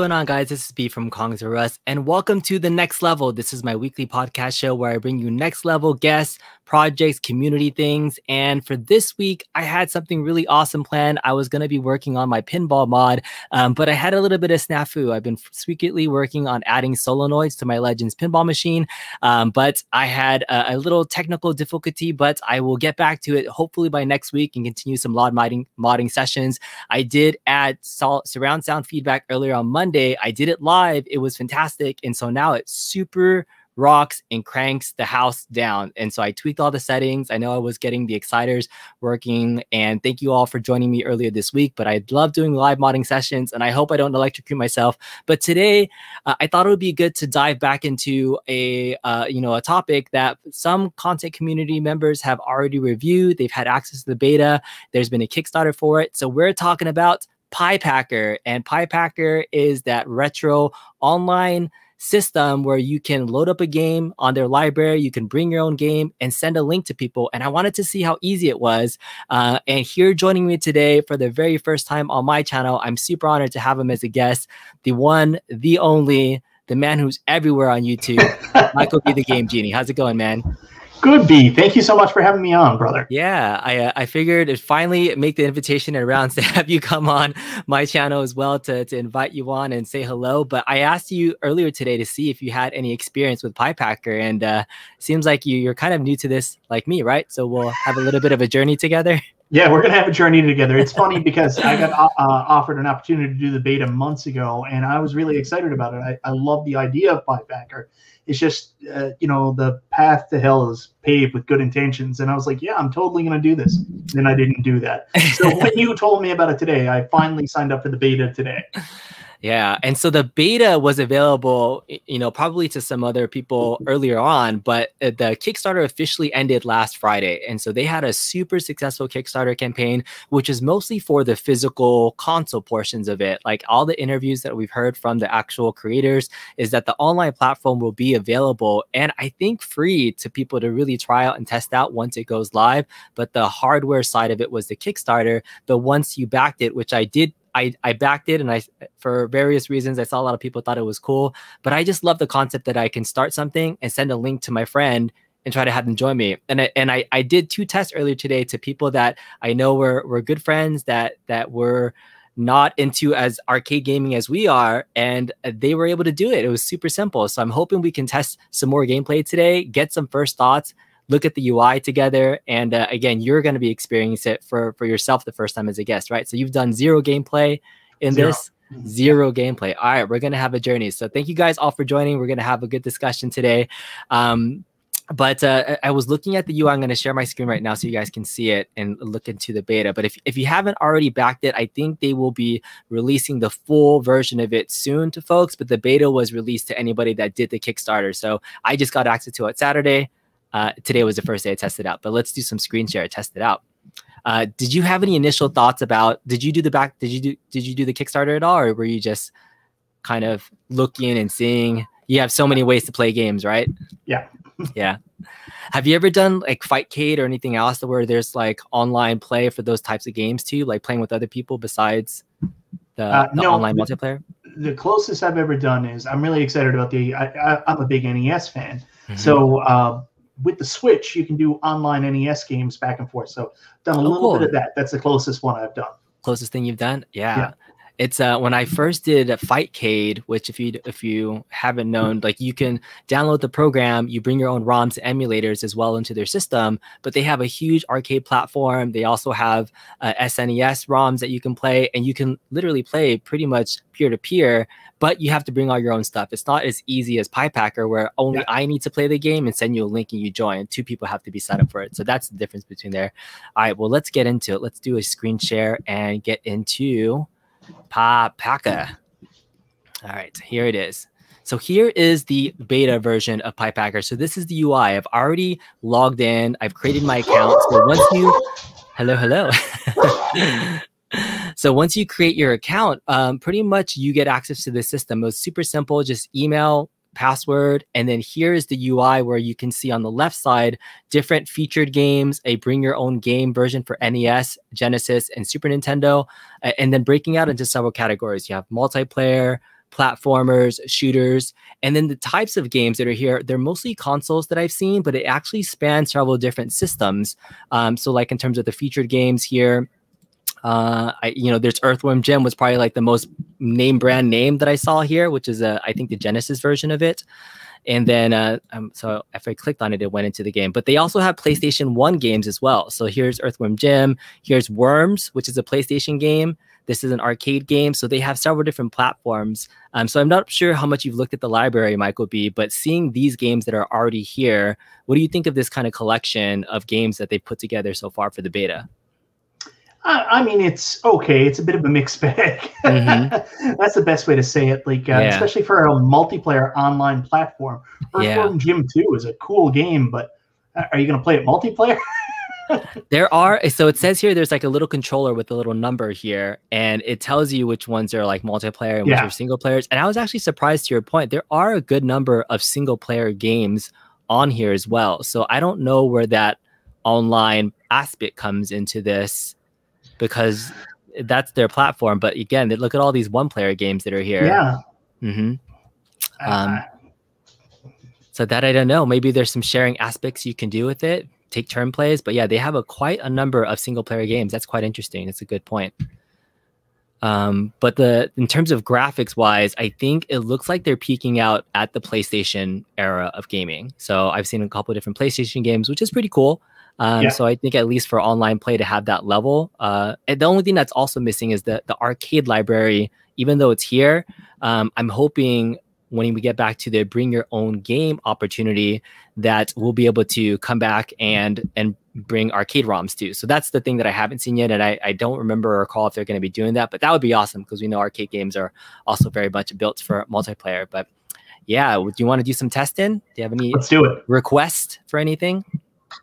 Going on, guys? This is B from Kongs R Us, and welcome to the next level. This is my weekly podcast show where I bring you next level guests, projects, community things. And for this week, I had something really awesome planned. I was going to be working on my pinball mod, um, but I had a little bit of snafu. I've been secretly working on adding solenoids to my Legends pinball machine, um, but I had a, a, little technical difficulty. But I will get back to it hopefully by next week and continue some mod modding modding sessions. I did add surround sound feedback earlier on Monday. I did it live. It was fantastic. And so now it's super rocks and cranks the house down. And so I tweaked all the settings. I know I was getting the exciters working. And thank you all for joining me earlier this week. But I love doing live modding sessions and I hope I don't electrocute myself. But today uh, I thought it would be good to dive back into a uh, you know a topic that some content community members have already reviewed. They've had access to the beta. There's been a Kickstarter for it. So we're talking about PiePacker. And PiePacker is that retro online system where you can load up a game on their library, you can bring your own game and send a link to people. And I wanted to see how easy it was. Uh, and here joining me today for the very first time on my channel, I'm super honored to have him as a guest, the one, the only, the man who's everywhere on YouTube, Michael B. the Game Genie. How's it going, man? Good, B. Thank you so much for having me on, brother. Yeah, I uh, I figured it finally make the invitation around to have you come on my channel as well to to invite you on and say hello. But I asked you earlier today to see if you had any experience with PiePacker, and uh, seems like you you're kind of new to this, like me, right? So we'll have a little bit of a journey together. Yeah, we're gonna have a journey together. It's funny because I got uh, uh, offered an opportunity to do the beta months ago, and I was really excited about it. I, I love the idea of PiePacker. It's just, uh, you know, the path to hell is paved with good intentions, and I was like, yeah, I'm totally gonna do this. Then I didn't do that. So when you told me about it today, I finally signed up for the beta today. Yeah, and so the beta was available, you know, probably to some other people earlier on, but uh, the Kickstarter officially ended last Friday, and so they had a super successful Kickstarter campaign, which is mostly for the physical console portions of it. Like all the interviews that we've heard from the actual creators is that the online platform will be available, and I think free to people to really try out and test out once it goes live. But the hardware side of it was the Kickstarter. But once you backed it, which I did I, I backed it and I for various reasons I saw a lot of people thought it was cool but I just love the concept that I can start something and send a link to my friend and try to have them join me and I, and I, I did two tests earlier today to people that I know were, were good friends that that were not into as arcade gaming as we are and they were able to do it it was super simple so I'm hoping we can test some more gameplay today get some first thoughts look at the UI together. And uh, again, you're going to be experiencing it for, for yourself the first time as a guest, right? So you've done zero gameplay in zero. this, mm-hmm. zero gameplay. All right, we're going to have a journey. So thank you guys all for joining. We're going to have a good discussion today. Um, but uh, I was looking at the UI. I'm going to share my screen right now so you guys can see it and look into the beta. But if, if you haven't already backed it, I think they will be releasing the full version of it soon to folks. But the beta was released to anybody that did the Kickstarter. So I just got access to it Saturday. Uh, today was the first day I tested out, but let's do some screen share, test it out. Uh, did you have any initial thoughts about? Did you do the back? Did you do? Did you do the Kickstarter at all, or were you just kind of looking and seeing? You have so many ways to play games, right? Yeah. Yeah. Have you ever done like Fightcade or anything else where there's like online play for those types of games too, like playing with other people besides the, uh, the no, online multiplayer? The closest I've ever done is I'm really excited about the. I, am a big NES fan, mm-hmm. so uh, with the Switch, you can do online NES games back and forth. So done a oh, little cool. bit of that. That's the closest one I've done. Closest thing you've done? Yeah. yeah. It's uh, when I first did Fightcade, which if you if you haven't known, like you can download the program, you bring your own ROMs emulators as well into their system. But they have a huge arcade platform. They also have uh, SNES ROMs that you can play, and you can literally play pretty much peer to peer. But you have to bring all your own stuff. It's not as easy as PiePacker, where only yeah. I need to play the game and send you a link and you join. Two people have to be set up for it. So that's the difference between there. All right, well let's get into it. Let's do a screen share and get into PiePacker. All right, here it is. So here is the beta version of PiePacker. So this is the UI. I've already logged in. I've created my account. So once you, hello, hello. so once you create your account, um, pretty much you get access to the system. It's super simple. Just email password. And then here is the UI where you can see on the left side different featured games, a bring your own game version for NES, Genesis, and Super Nintendo, and then breaking out into several categories. You have multiplayer, platformers, shooters, and then the types of games that are here, they're mostly consoles that I've seen, but it actually spans several different systems. Um, so, like in terms of the featured games here, uh, I, you know, there's Earthworm Jim was probably like the most name brand name that I saw here, which is a, I think the Genesis version of it. And then, uh, um, so if I clicked on it, it went into the game. But they also have PlayStation 1 games as well. So here's Earthworm Jim, here's Worms, which is a PlayStation game. This is an arcade game. So they have several different platforms. Um, so I'm not sure how much you've looked at the library, Michael B, but seeing these games that are already here, what do you think of this kind of collection of games that they've put together so far for the beta? I, mean, it's okay. It's a bit of a mixed bag. Mm-hmm. That's the best way to say it. Like, uh, yeah. especially for a multiplayer online platform. Earthworm yeah. Jim 2 is a cool game, but uh, are you going to play it multiplayer? there are so it says here there's like a little controller with a little number here and it tells you which ones are like multiplayer and yeah. which are single players and i was actually surprised to your point there are a good number of single player games on here as well so i don't know where that online aspect comes into this because that's their platform. But again, they look at all these one player games that are here. Yeah. Mm-hmm. Um, so that I don't know. Maybe there's some sharing aspects you can do with it, take turn plays. But yeah, they have a quite a number of single player games. That's quite interesting. That's a good point. Um, but the in terms of graphics wise, I think it looks like they're peaking out at the PlayStation era of gaming. So I've seen a couple of different PlayStation games, which is pretty cool. Um, yeah. So I think at least for online play to have that level, uh, the only thing that's also missing is the the arcade library. Even though it's here, um, I'm hoping when we get back to the bring your own game opportunity, that we'll be able to come back and and bring arcade ROMs too. So that's the thing that I haven't seen yet, and I, I don't remember or recall if they're going to be doing that. But that would be awesome because we know arcade games are also very much built for multiplayer. But yeah, do you want to do some testing? Do you have any Let's do it. request for anything?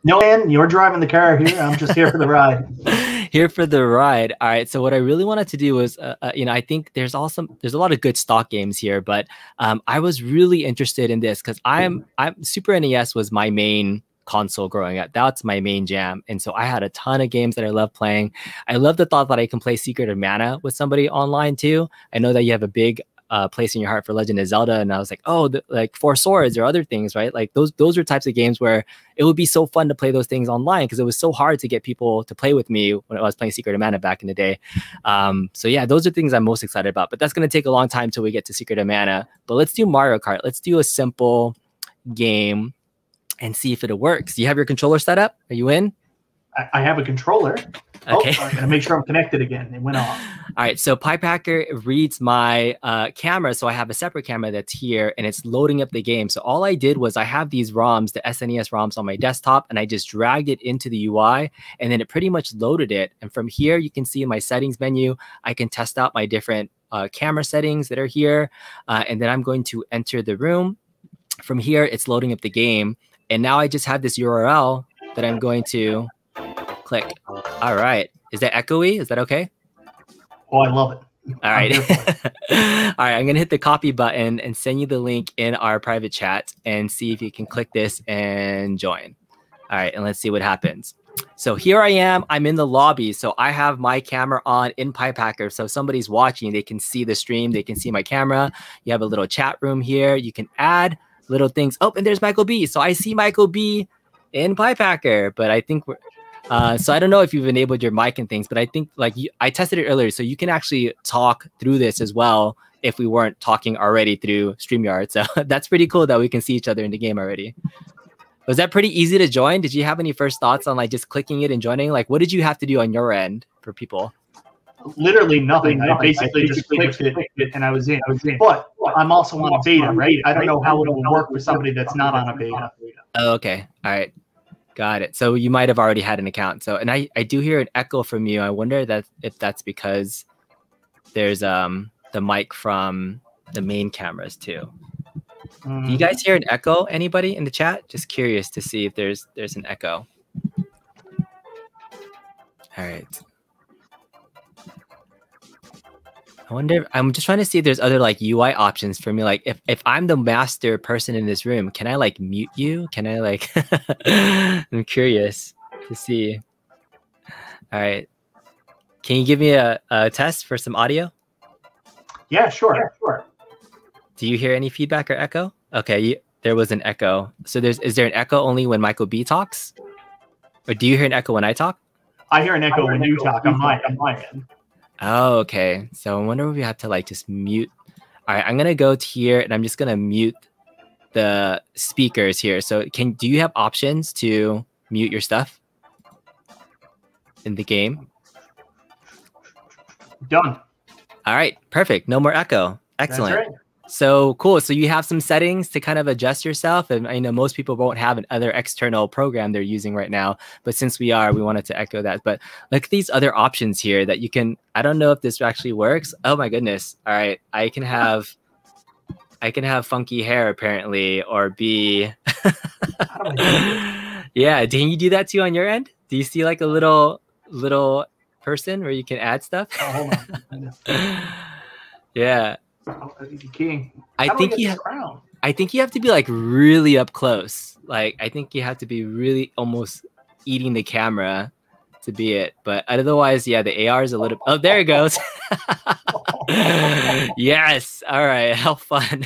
No, man, you're driving the car here. I'm just here for the ride. here for the ride. All right. So what I really wanted to do was, uh, uh, you know, I think there's also there's a lot of good stock games here, but um, I was really interested in this because I'm I'm Super NES was my main console growing up. That's my main jam. And so I had a ton of games that I love playing. I love the thought that I can play Secret of Mana with somebody online too. I know that you have a big uh, place in your heart for Legend of Zelda, and I was like, oh, the, like Four Swords or other things, right? Like those those are types of games where it would be so fun to play those things online because it was so hard to get people to play with me when I was playing Secret of Mana back in the day. Um, so yeah, those are things I'm most excited about. But that's gonna take a long time till we get to Secret of Mana. But let's do Mario Kart. Let's do a simple game and see if it works. You have your controller set up? Are you in? I have a controller. Oh, okay. Oh, I'm gonna make sure I'm connected again. It went off. All right. So PiePacker reads my uh, camera, so I have a separate camera that's here, and it's loading up the game. So all I did was I have these ROMs, the SNES ROMs on my desktop, and I just dragged it into the UI, and then it pretty much loaded it. And from here, you can see in my settings menu, I can test out my different uh, camera settings that are here, uh, and then I'm going to enter the room. From here, it's loading up the game, and now I just have this URL that I'm going to click. All right. Is that echoey? Is that okay? Oh, I love it. All right. All right. I'm going to hit the copy button and send you the link in our private chat and see if you can click this and join. All right. And let's see what happens. So here I am. I'm in the lobby. So I have my camera on in PiePacker. So if somebody's watching, they can see the stream. They can see my camera. You have a little chat room here. You can add little things. Oh, and there's Michael B. So I see Michael B in PiePacker, but I think we're uh, so I don't know if you've enabled your mic and things, but I think like you, I tested it earlier, so you can actually talk through this as well if we weren't talking already through Streamyard. So that's pretty cool that we can see each other in the game already. Was that pretty easy to join? Did you have any first thoughts on like just clicking it and joining? Like, what did you have to do on your end for people? Literally nothing. I basically, I basically just clicked, it, clicked it and I was in. I was in. But I'm also on a beta, right? I don't know how it will work with somebody that's not on a beta. Oh, okay. All right. Got it. So you might have already had an account. So and I I do hear an echo from you. I wonder that if that's because there's um the mic from the main cameras too. Mm. Do you mm. guys hear an echo? Anybody in the chat? Just curious to see if there's there's an echo. All right. I wonder. I'm just trying to see if there's other like UI options for me. Like if if I'm the master person in this room, can I like mute you? Can I like? I'm curious to see. All right. Can you give me a, a test for some audio? Yeah, sure, yeah, sure. Do you hear any feedback or echo? Okay, you, there was an echo. So there's is there an echo only when Michael B talks, or do you hear an echo when I talk? I hear an echo hear when an you echo talk on my on my end. Oh, okay. So I wonder if we have to like just mute. All right, I'm gonna go to here and I'm just gonna mute the speakers here. So can do you have options to mute your stuff in the game? Done. All right, perfect. No more echo. Excellent. So cool. So you have some settings to kind of adjust yourself. And I know most people won't have another external program they're using right now. But since we are, we wanted to echo that. But look at these other options here that you can, I don't know if this actually works. Oh my goodness. All right. I can have, I can have funky hair apparently, or be, yeah. Can you do that too on your end? Do you see like a little, little person where you can add stuff? Oh, yeah. King. I think you. Ha- I think you have to be like really up close. Like I think you have to be really almost eating the camera to be it. But otherwise, yeah, the AR is a little. Oh, there it goes. yes. All right. How fun.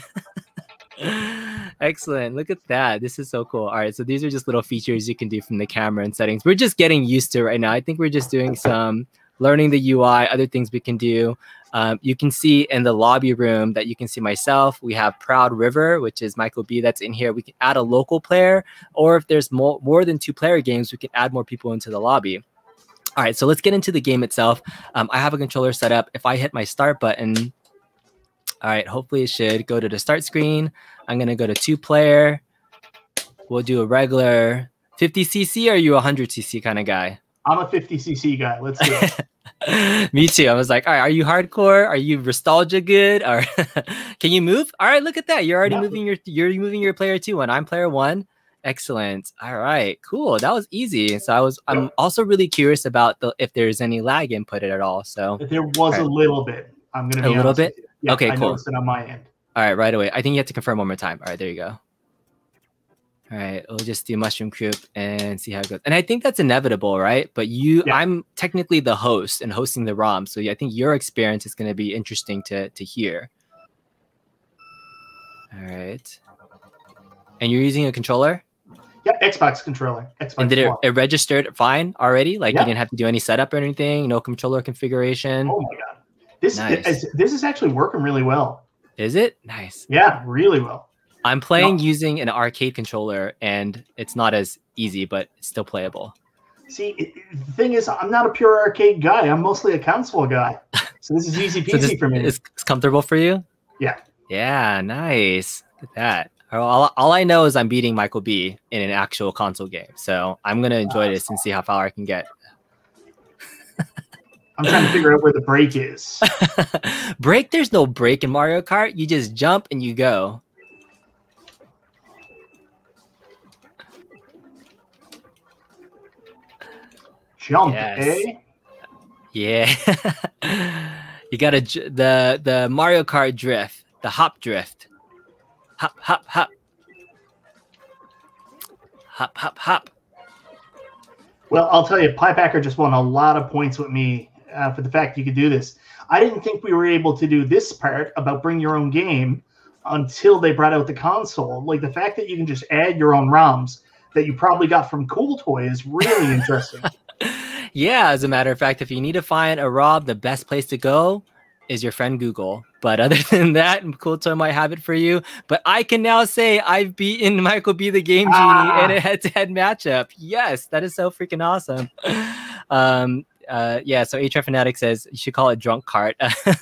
Excellent. Look at that. This is so cool. All right. So these are just little features you can do from the camera and settings. We're just getting used to it right now. I think we're just doing some learning the UI, other things we can do. Um, you can see in the lobby room that you can see myself. We have Proud River, which is Michael B. That's in here. We can add a local player, or if there's more, more than two player games, we can add more people into the lobby. All right, so let's get into the game itself. Um, I have a controller set up. If I hit my start button, all right, hopefully it should go to the start screen. I'm gonna go to two player. We'll do a regular 50cc. Or are you a 100cc kind of guy? I'm a 50cc guy. Let's it. Me too. I was like, all right, are you hardcore? Are you nostalgia good? Or can you move? All right, look at that. You're already yeah. moving your you're moving your player two, and I'm player one. Excellent. All right, cool. That was easy. So I was I'm also really curious about the if there's any lag input at all. So there was right. a little bit. I'm gonna a little bit. Yeah, okay, I cool. It on my end. All right, right away. I think you have to confirm one more time. All right, there you go. All right, we'll just do mushroom cup and see how it goes. And I think that's inevitable, right? But you, yeah. I'm technically the host and hosting the ROM, so I think your experience is going to be interesting to to hear. All right, and you're using a controller. Yeah, Xbox controller. Xbox and did it, it registered fine already? Like yeah. you didn't have to do any setup or anything. No controller configuration. Oh my god, this nice. is this is actually working really well. Is it nice? Yeah, really well. I'm playing no. using an arcade controller, and it's not as easy, but it's still playable. See, it, the thing is, I'm not a pure arcade guy. I'm mostly a console guy. So this is easy peasy so this, for me. It's, it's comfortable for you. Yeah. Yeah. Nice. Look at that. All, all I know is I'm beating Michael B in an actual console game. So I'm gonna enjoy this and see how far I can get. I'm trying to figure out where the break is. break? There's no break in Mario Kart. You just jump and you go. Jump, yes. eh? Yeah. you got to the the Mario Kart drift, the hop drift. Hop, hop, hop. Hop, hop, hop. Well, I'll tell you, Piepacker just won a lot of points with me uh, for the fact you could do this. I didn't think we were able to do this part about bring your own game until they brought out the console. Like the fact that you can just add your own ROMs that you probably got from Cool Toy is really interesting. Yeah, as a matter of fact, if you need to find a ROM, the best place to go is your friend Google. But other than that, Cool Toy might have it for you. But I can now say I've beaten Michael B. the Game Genie ah. in a head-to-head matchup. Yes, that is so freaking awesome. Um, uh, yeah, so HR Fanatic says you should call it drunk cart.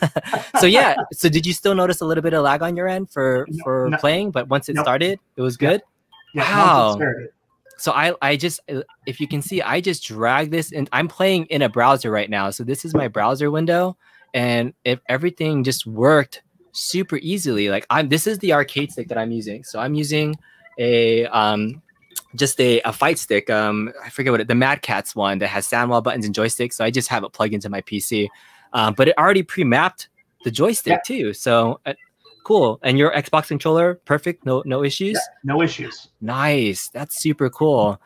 so yeah, so did you still notice a little bit of lag on your end for no, for no, playing? But once it no. started, it was good. Yeah, wow so I I just uh, if you can see I just drag this and I'm playing in a browser right now. So this is my browser window and if everything just worked super easily. Like I'm this is the arcade stick that I'm using. So I'm using a um just a, a fight stick. Um I forget what it the Mad Catz one that has Sanwa buttons and joysticks. So I just have it plugged into my PC. Um, but it already pre-mapped the joystick yeah. too. So uh, cool. And your Xbox controller, perfect. No no issues. Yeah, no issues. Nice. That's super cool.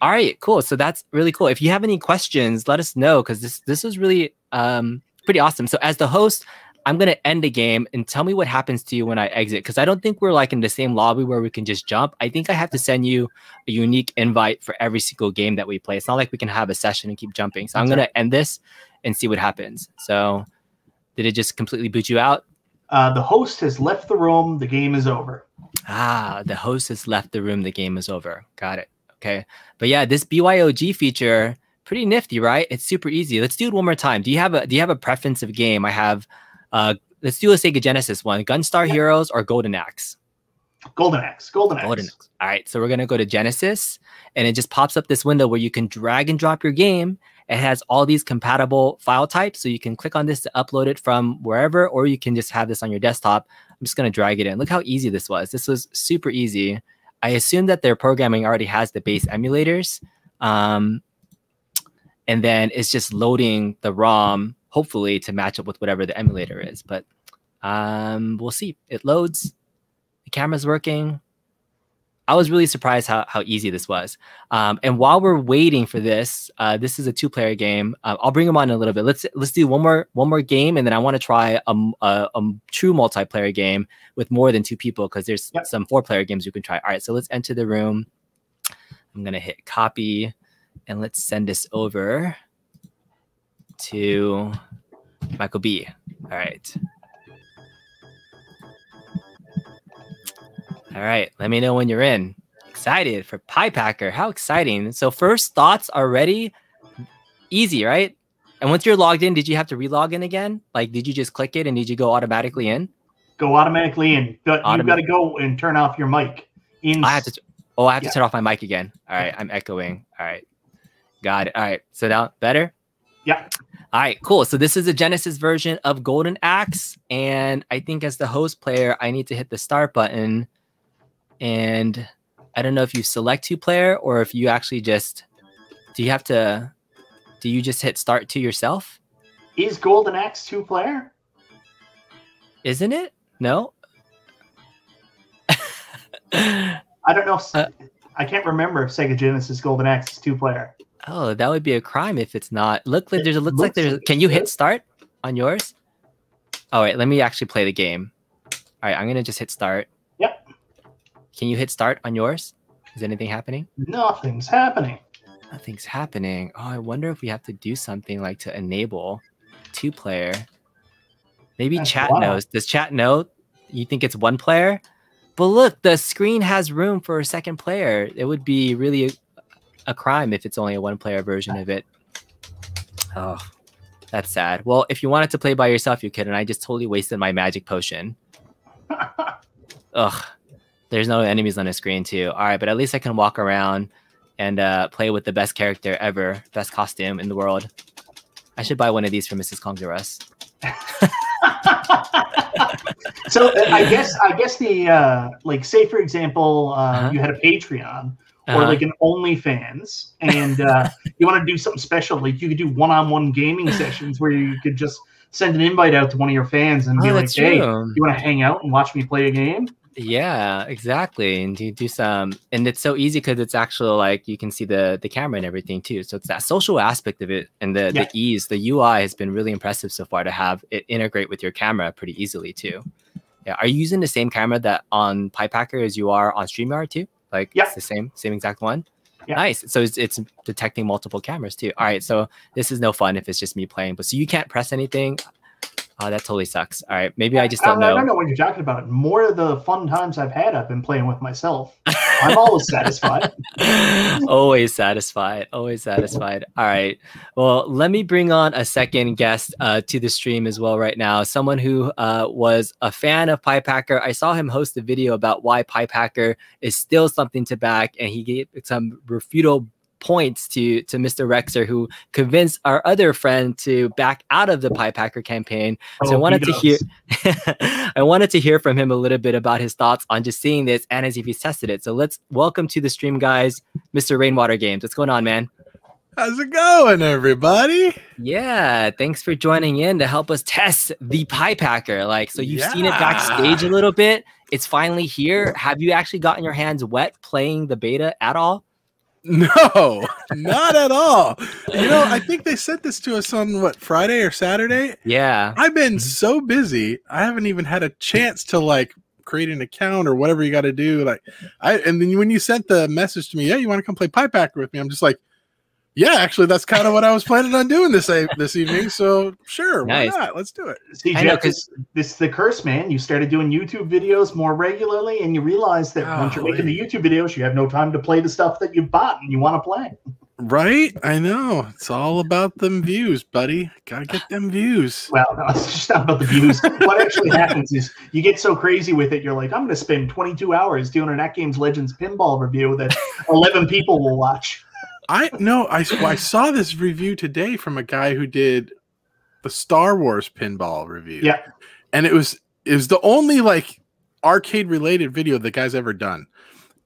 All right, cool. So that's really cool. If you have any questions, let us know because this this is really um pretty awesome. So as the host, I'm gonna end the game and tell me what happens to you when I exit because I don't think we're like in the same lobby where we can just jump. I think I have to send you a unique invite for every single game that we play. It's not like we can have a session and keep jumping. So I'm gonna end this and see what happens. So did it just completely boot you out? Uh, the host has left the room. The game is over. Ah, the host has left the room. The game is over. Got it. Okay. But yeah, this BYOG feature pretty nifty, right? It's super easy. Let's do it one more time. Do you have a Do you have a preference of game? I have uh, let's do a Sega Genesis one: Gunstar yeah. Heroes or Golden Axe. Golden Axe. Golden Axe. Golden Axe. All right, so we're gonna go to Genesis, and it just pops up this window where you can drag and drop your game. It has all these compatible file types, so you can click on this to upload it from wherever, or you can just have this on your desktop. I'm just gonna drag it in. Look how easy this was. This was super easy. I assume that their programming already has the base emulators, um, and then it's just loading the ROM hopefully to match up with whatever the emulator is. But um, we'll see. It loads. The camera's working. I was really surprised how, how easy this was. Um, and while we're waiting for this, uh, this is a two-player game. Uh, I'll bring them on in a little bit. Let's let's do one more one more game, and then I want to try a, a, a, true multiplayer game with more than two people because there's yep. some four-player games you can try. All right, so let's enter the room. I'm gonna hit copy, and let's send this over to Michael B. All right. All right. Let me know when you're in. Excited for Pie Packer. How exciting. So, first thoughts are ready. easy, right? And once you're logged in, did you have to relog in again? Like, did you just click it and did you go automatically in? Go automatically in. But Automat- you've got to go and turn off your mic. In- I have to. Oh, I have yeah. to turn off my mic again. All right. I'm echoing. All right. Got it. All right. So now better? Yeah. All right, cool. So this is a Genesis version of Golden Axe, and I think as the host player, I need to hit the start button, and I don't know if you select two player or if you actually just do you have to do you just hit start to yourself? Is Golden Axe two player? Isn't it? No. I don't know. Uh, I can't remember if Sega Genesis Golden Axe is two player. Oh, that would be a crime if it's not. Look like there's a looks, looks like there's. Can you hit start on yours? All right, let me actually play the game. All right, I'm gonna just hit start. Can you hit start on yours? Is anything happening? Nothing's happening. Nothing's happening. Oh, I wonder if we have to do something like to enable two player. Maybe That's chat wild. knows. Does chat know? You think it's one player? But look, the screen has room for a second player. It would be really a crime if it's only a one player version of it. Oh, that's sad. Well, if you wanted to play by yourself, you could, and I just totally wasted my magic potion. Ugh. There's no enemies on the screen too. All right, but at least I can walk around and uh, play with the best character ever, best costume in the world. I should buy one of these for Mrs. Congress. so uh, I guess I guess the uh, like say for example uh, uh-huh. you had a Patreon uh-huh. or like an OnlyFans, and uh, you want to do something special, like you could do one-on-one gaming sessions where you could just send an invite out to one of your fans and oh, be like, "Hey, true. you want to hang out and watch me play a game?" Yeah, exactly. And you do some, and it's so easy because it's actually like you can see the the camera and everything too. So it's that social aspect of it and the yeah. the ease. The UI has been really impressive so far to have it integrate with your camera pretty easily too. Yeah, are you using the same camera that on PiePacker as you are on StreamYard too? Like yeah. the same, same exact one. Yeah. Nice. So it's, it's detecting multiple cameras too. All right. So this is no fun if it's just me playing, but so you can't press anything. Oh, that totally sucks. All right, maybe I just don't I, know. I don't know what you're talking about. More of the fun times I've had, I've been playing with myself. I'm always satisfied. always satisfied. Always satisfied. All right. Well, let me bring on a second guest uh, to the stream as well right now. Someone who uh, was a fan of PiePacker. I saw him host a video about why PiePacker is still something to back, and he gave some refutable points to to Mr. Rexer, who convinced our other friend to back out of the Pie Packer campaign. So oh, I wanted to hear I wanted to hear from him a little bit about his thoughts on just seeing this and as if he's tested it. So let's welcome to the stream, guys, Mr. Rainwater Games. What's going on, man? How's it going, everybody? Yeah, thanks for joining in to help us test the Pie Packer. Like, so you've yeah. seen it backstage a little bit. It's finally here. Have you actually gotten your hands wet playing the beta at all? No, not at all. You know, I think they sent this to us on what Friday or Saturday. Yeah. I've been mm-hmm. so busy. I haven't even had a chance to like create an account or whatever you got to do. Like I and then when you sent the message to me, yeah, you want to come play PiePacker with me? I'm just like, yeah, actually, that's kind of what I was planning on doing this this evening. So sure, nice. why not? Let's do it. See, I Jeff, this, this is the curse, man. You started doing YouTube videos more regularly, and you realize that oh, once you're making the YouTube videos, you have no time to play the stuff that you bought and you want to play. Right, I know. It's all about them views, buddy. Gotta get them views. Well, no, it's just not about the views. what actually happens is you get so crazy with it, you're like, I'm going to spend 22 hours doing an AtGames Legends pinball review that 11 people will watch. I no, I I saw this review today from a guy who did the Star Wars pinball review. Yeah, and it was it was the only like arcade related video the guy's ever done,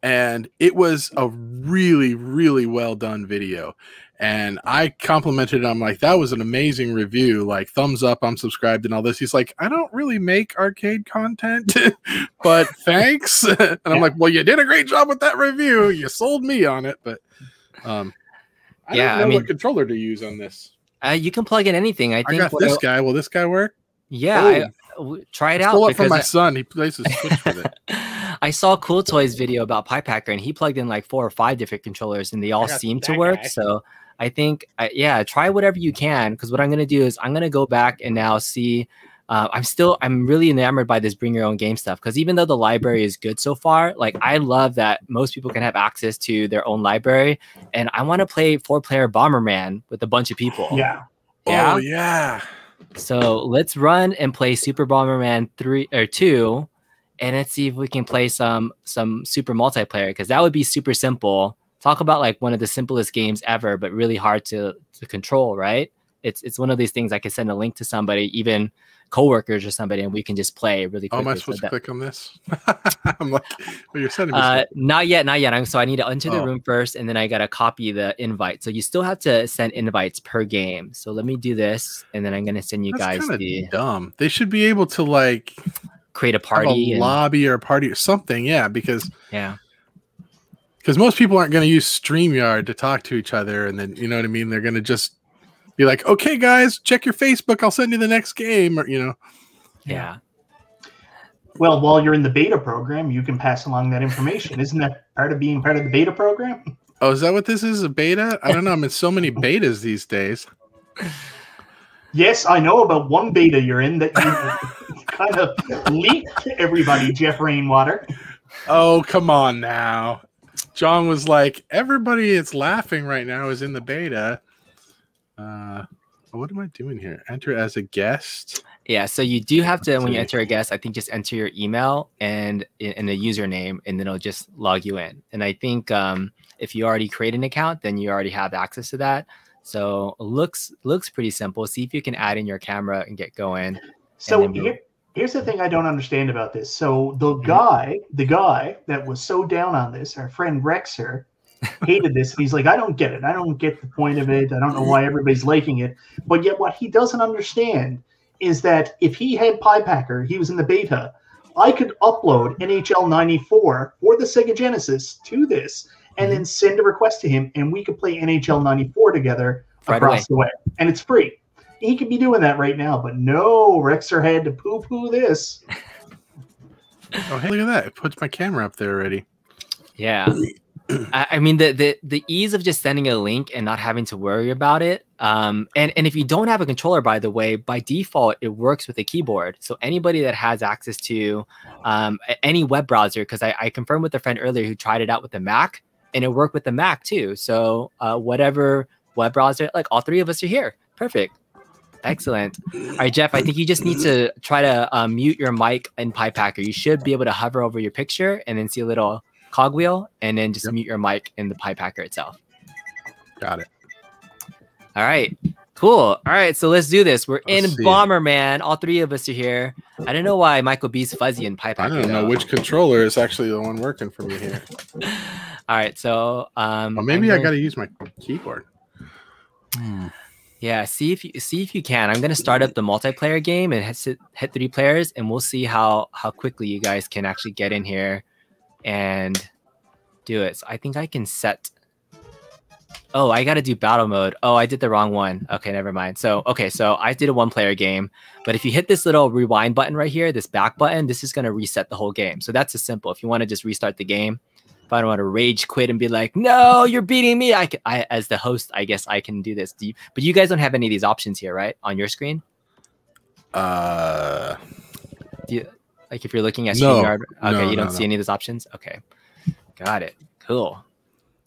and it was a really really well done video. And I complimented him like that was an amazing review, like thumbs up, I'm subscribed and all this. He's like, I don't really make arcade content, but thanks. and. I'm like, well, you did a great job with that review. You sold me on it, but um, I yeah, don't know I mean, what controller to use on this. Uh, you can plug in anything. I think I got this guy. Will this guy work? Yeah, oh. I, try it out. Pull for my I, son. He plays a Switch with it. I saw Cool Toys video about PiePacker, and he plugged in like four or five different controllers, and they all seem to work. Guy. So I think, uh, yeah, try whatever you can. Because what I'm gonna do is I'm gonna go back and now see uh, I'm still I'm really enamored by this bring your own game stuff because even though the library is good so far, like I love that most people can have access to their own library, and I want to play four player Bomberman with a bunch of people. Yeah. Yeah. Oh yeah. So let's run and play Super Bomberman three or two, and let's see if we can play some some super multiplayer because that would be super simple. Talk about like one of the simplest games ever, but really hard to to control. Right? It's it's one of these things I can send a link to somebody even coworkers or somebody, and we can just play really quickly. Oh, am I supposed so to click on this? I'm like, well, you're sending me. Uh, not yet, not yet. I'm, so I need to enter the oh. room first, and then I gotta copy the invite. So you still have to send invites per game. So let me do this, and then I'm gonna send you That's guys the dumb. They should be able to like create a party, a and... lobby or a party or something. Yeah, because yeah. Because most people aren't going to use StreamYard to talk to each other, and then you know what I mean. They're going to just be like, okay, guys, check your Facebook. I'll send you the next game, or you know. Yeah. Well, while you're in the beta program, you can pass along that information. Isn't that part of being part of the beta program? Oh, is that what this is? A beta? I don't know. I'm in so many betas these days. Yes, I know about one beta you're in that you kind of leaked to everybody, Jeff Rainwater. Oh, come on now. John was like, everybody that's laughing right now is in the beta. Uh, what am I doing here? Enter as a guest. Yeah, so you do have to when you enter a guest. I think just enter your email and and a username, and then it'll just log you in. And I think um, if you already create an account, then you already have access to that. So looks looks pretty simple. See if you can add in your camera and get going. So here, here's the thing I don't understand about this. So the mm-hmm. guy, the guy that was so down on this, our friend Rexer, hated this. He's like, I don't get it. I don't get the point of it. I don't know why everybody's liking it. But yet, what he doesn't understand is that if he had PiePacker, he was in the beta. I could upload NHL 94 for the Sega Genesis to this and then mm-hmm. send a request to him, and we could play NHL 94 together right across away. the way. And it's free. He could be doing that right now, but no, Rexer had to poo poo this. Oh, hey, look at that. It puts my camera up there already. Yeah. I mean the, the the ease of just sending a link and not having to worry about it. Um, and and if you don't have a controller, by the way, by default it works with a keyboard. So anybody that has access to um, any web browser, because I, I confirmed with a friend earlier who tried it out with the Mac, and it worked with the Mac too. So uh, whatever web browser, like all three of us are here, perfect. Excellent. All right, Jeff, I think you just need to try to uh, mute your mic in PiePacker. You should be able to hover over your picture and then see a little cogwheel and then just yep. mute your mic in the PiePacker itself. Got it. All right. Cool. All right, so let's do this. We're let's in. Bomberman. All three of us are here. I don't know why Michael B's fuzzy in PiePacker. I don't know though. which controller is actually the one working for me here. All right, so um, well, maybe I got to use my keyboard. Hmm. Yeah, see if you see if you can. I'm gonna start up the multiplayer game and hit hit three players, and we'll see how how quickly you guys can actually get in here and do it. So I think I can set. Oh, I got to do battle mode. Oh, I did the wrong one. Okay, never mind. So okay, so I did a one player game, but if you hit this little rewind button right here, this back button, this is gonna reset the whole game. So that's as simple. If you want to just restart the game, if I don't want to rage quit and be like, "No, you're beating me," I, can, I as the host, I guess I can do this. Do you, but you guys don't have any of these options here, right, on your screen? Uh, Do you, like if you're looking at No. StreamYard? Okay, No, you don't no, see any of those options. Okay, got it. Cool. All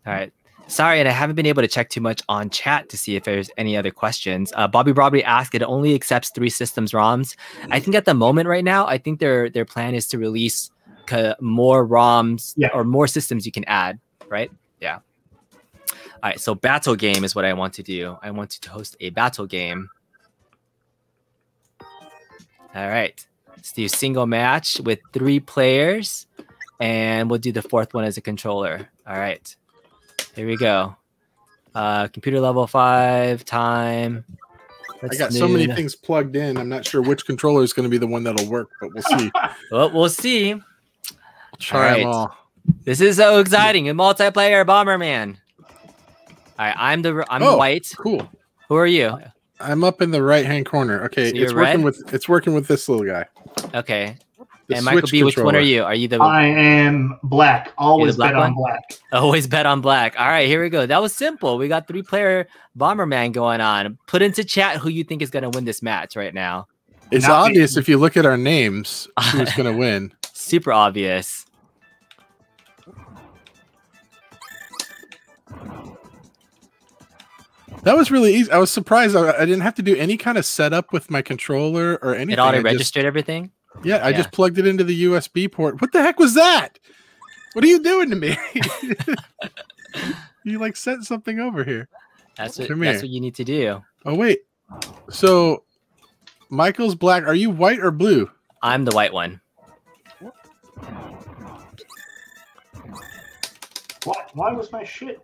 right. Sorry, and I haven't been able to check too much on chat to see if there's any other questions. Uh, Bobby Bobby asked, it only accepts three systems ROMs. I think at the moment right now, I think their their plan is to release more ROMs Yeah. or more systems you can add, right? Yeah. All right, so battle game is what I want to do. I want to host a battle game. All right, let's do single match with three players, and we'll do the fourth one as a controller. All right, here we go. Uh, computer level five time. I Let's got so many things plugged in. I'm not sure which controller is going to be the one that'll work, but we'll see. Well, we'll see. I'll try them Alright. all. This is so exciting. A multiplayer Bomberman. All right, I'm the I'm Oh. white. Cool. Who are you? I'm up in the right hand corner. Okay, So you're it's working red? with it's working with this little guy. Okay. The and Michael Switch B, which one are you? Are you the I am black. Always black bet on black. always bet on black? All right, here we go. That was simple. We got three player Bomberman going on. Put into chat who you think is going to win this match right now. It's Not me. obvious if you look at our names who's going to win. Super obvious. That was really easy. I was surprised. I, I didn't have to do any kind of setup with my controller or anything. It already I just- registered everything. yeah, I Yeah. just plugged it into the USB port. What the heck was that? What are you doing to me? you like sent something over here. That's what Come that's here. what you need to do. Oh wait. So Michael's black. Are you white or blue? I'm the white one. What? Why was my shit?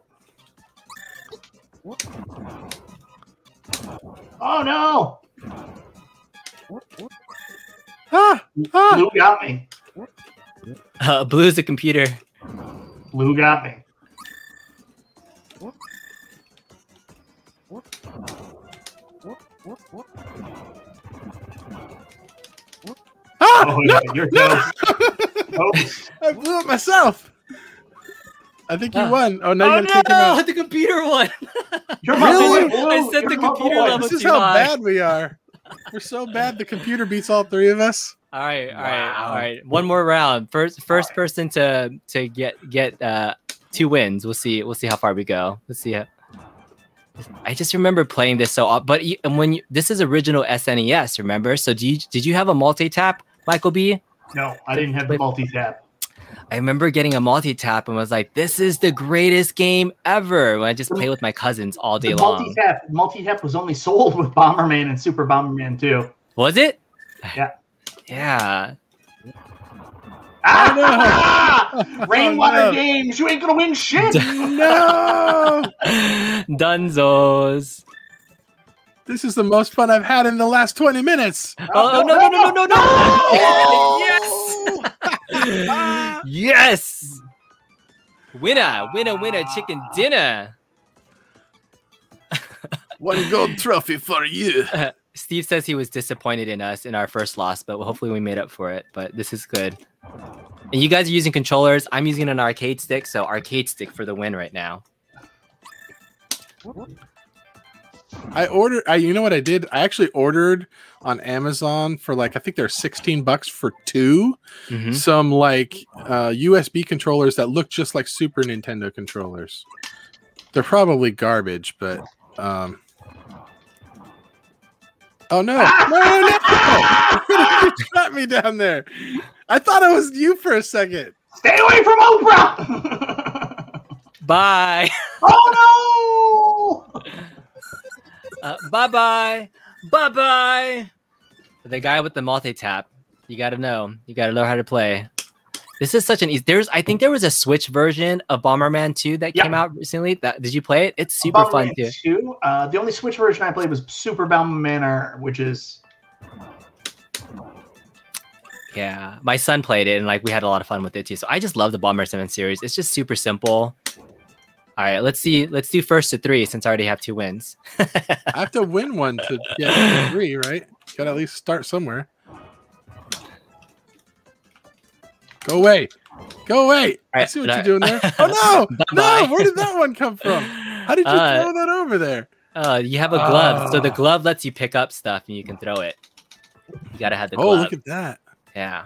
Oh no! Ah, ah. Blue got me. Uh, blue's the computer. Blue got me. Ah, Oh, no, you're no. toast. Toast. I blew it myself. I think you Ah. won. Oh, now oh you gotta take him out. the computer one. You're Really? boy, I set the my computer boy. level This is how high. bad we are. We're so bad. The computer beats all three of us. All right, all right, all Wow. right. One more round. First, first right. person to to get get uh two wins. We'll see. We'll see how far we go. Let's see. How... I just remember playing this so. off- But you, and when you, this is original SNES, remember? So do you did you have a multi tap, Michael B? No, I didn't have the multi tap. I remember getting a multi tap and was like, "This is the greatest game ever." When I just play with my cousins all day The long. multi tap multi tap was only sold with Bomberman and Super Bomberman too. Was it? Yeah. Yeah. Ah! Rainwater Oh, no. games, you ain't gonna win shit. No, Dunzos. This is the most fun I've had in the last twenty minutes. Uh, oh, no, no, no, no, no, no. yes. yes. Winner, winner, winner, chicken dinner. One gold trophy for you. Steve says he was disappointed in us in our first loss, but hopefully we made up for it. But this is good. And you guys are using controllers. I'm using an arcade stick, so arcade stick for the win right now. I ordered. I you know what I did? I actually ordered on Amazon for like I think they're sixteen bucks for two. Mhm. Some like uh, USB controllers that look just like Super Nintendo controllers. They're probably garbage, but um. Oh no! No! No! no. you trapped me down there. I thought it was you for a second. Stay away from Oprah! Bye. oh no! Uh, bye bye. Bye bye. The guy with the multi tap. You got to know. You got to know how to play. This is such an easy. There's, I think there was a Switch version of Bomberman 2 that Yep. came out recently. That did you play it? It's super fun too. 2, uh, the only Switch version I played was Super Bomberman which is Yeah, my son played it and like we had a lot of fun with it too. So I just love the Bomberman series. It's just super simple. All right, let's see. Let's do first to three since I already have two wins. I have to win one to get to three, right? Got to at least start somewhere. Go away. Go away. I see what you're doing there. Oh no. No, where did that one come from? How did you Uh, throw that over there? Uh, you have a glove, so the Ah. glove lets you pick up stuff and you can throw it. You gotta have the Oh, look at that. yeah.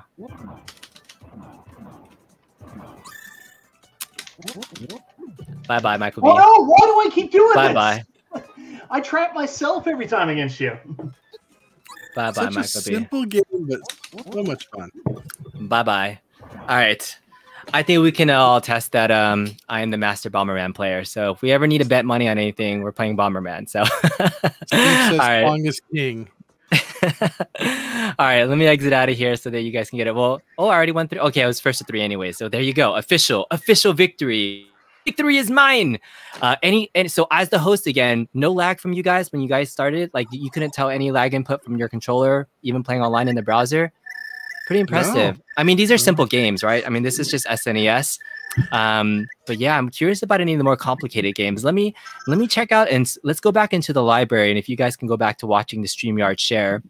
Bye bye, Michael B. Oh no! Why do I keep doing Bye this? bye. Bye. I trap myself every time against you. Bye bye, Such a Michael B. simple game, but so much fun. Bye bye. All right. I think we can all test that um I am the master Bomberman player. So if we ever need to bet money on anything, we're playing Bomberman. So all Says right. longest king. all right, let me exit out of here so that you guys can get it. Well, oh, I already went through. Okay, I was first to three anyway. So there you go. Official, official victory. Victory is mine. Uh, any and so as the host again, no lag from you guys when you guys started. Like you couldn't tell any lag input from your controller, even playing online in the browser. Pretty impressive. I mean, these are simple games, right? I mean, this is just SNES. Um, but yeah, I'm curious about any of the more complicated games. Let me let me check out and let's go back into the library. And if you guys can go back to watching the StreamYard share,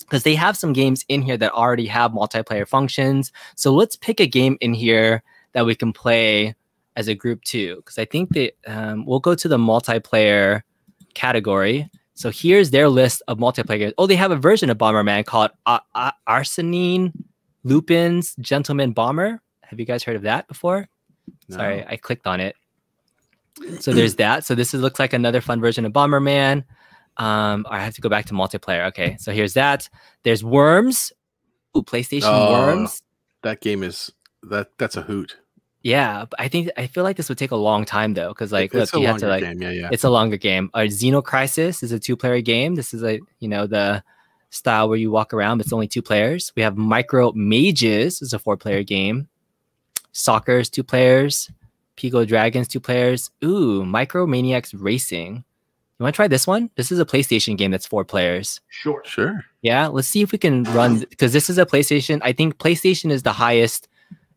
because they have some games in here that already have multiplayer functions. So let's pick a game in here that we can play as a group too. Because I think that um, we'll go to the multiplayer category. So here's their list of multiplayer games. Oh, they have a version of Bomberman called uh, uh, Arsenine Lupin's Gentleman Bomber. Have you guys heard of that before? Sorry, I clicked on it. So there's that. So this is, looks like another fun version of Bomberman. Um, I have to go back to multiplayer. Okay, so here's that. There's Worms. Ooh, PlayStation Oh. Worms. That game is that that's a hoot. Yeah, I think I feel like this would take a long time though, because like it's look, a you have to longer like game. Yeah, yeah. it's a longer game. Uh, Xeno Crisis is a two-player game. This is a you know the style where you walk around. But it's only two players. We have Micro Mages is a four-player game. Soccer is two players. Pico Dragons two players. Ooh, Micro Maniacs Racing. You want to try this one? This is a PlayStation game that's four players. Sure. Sure. Yeah, let's see if we can run because this is a PlayStation. I think PlayStation is the highest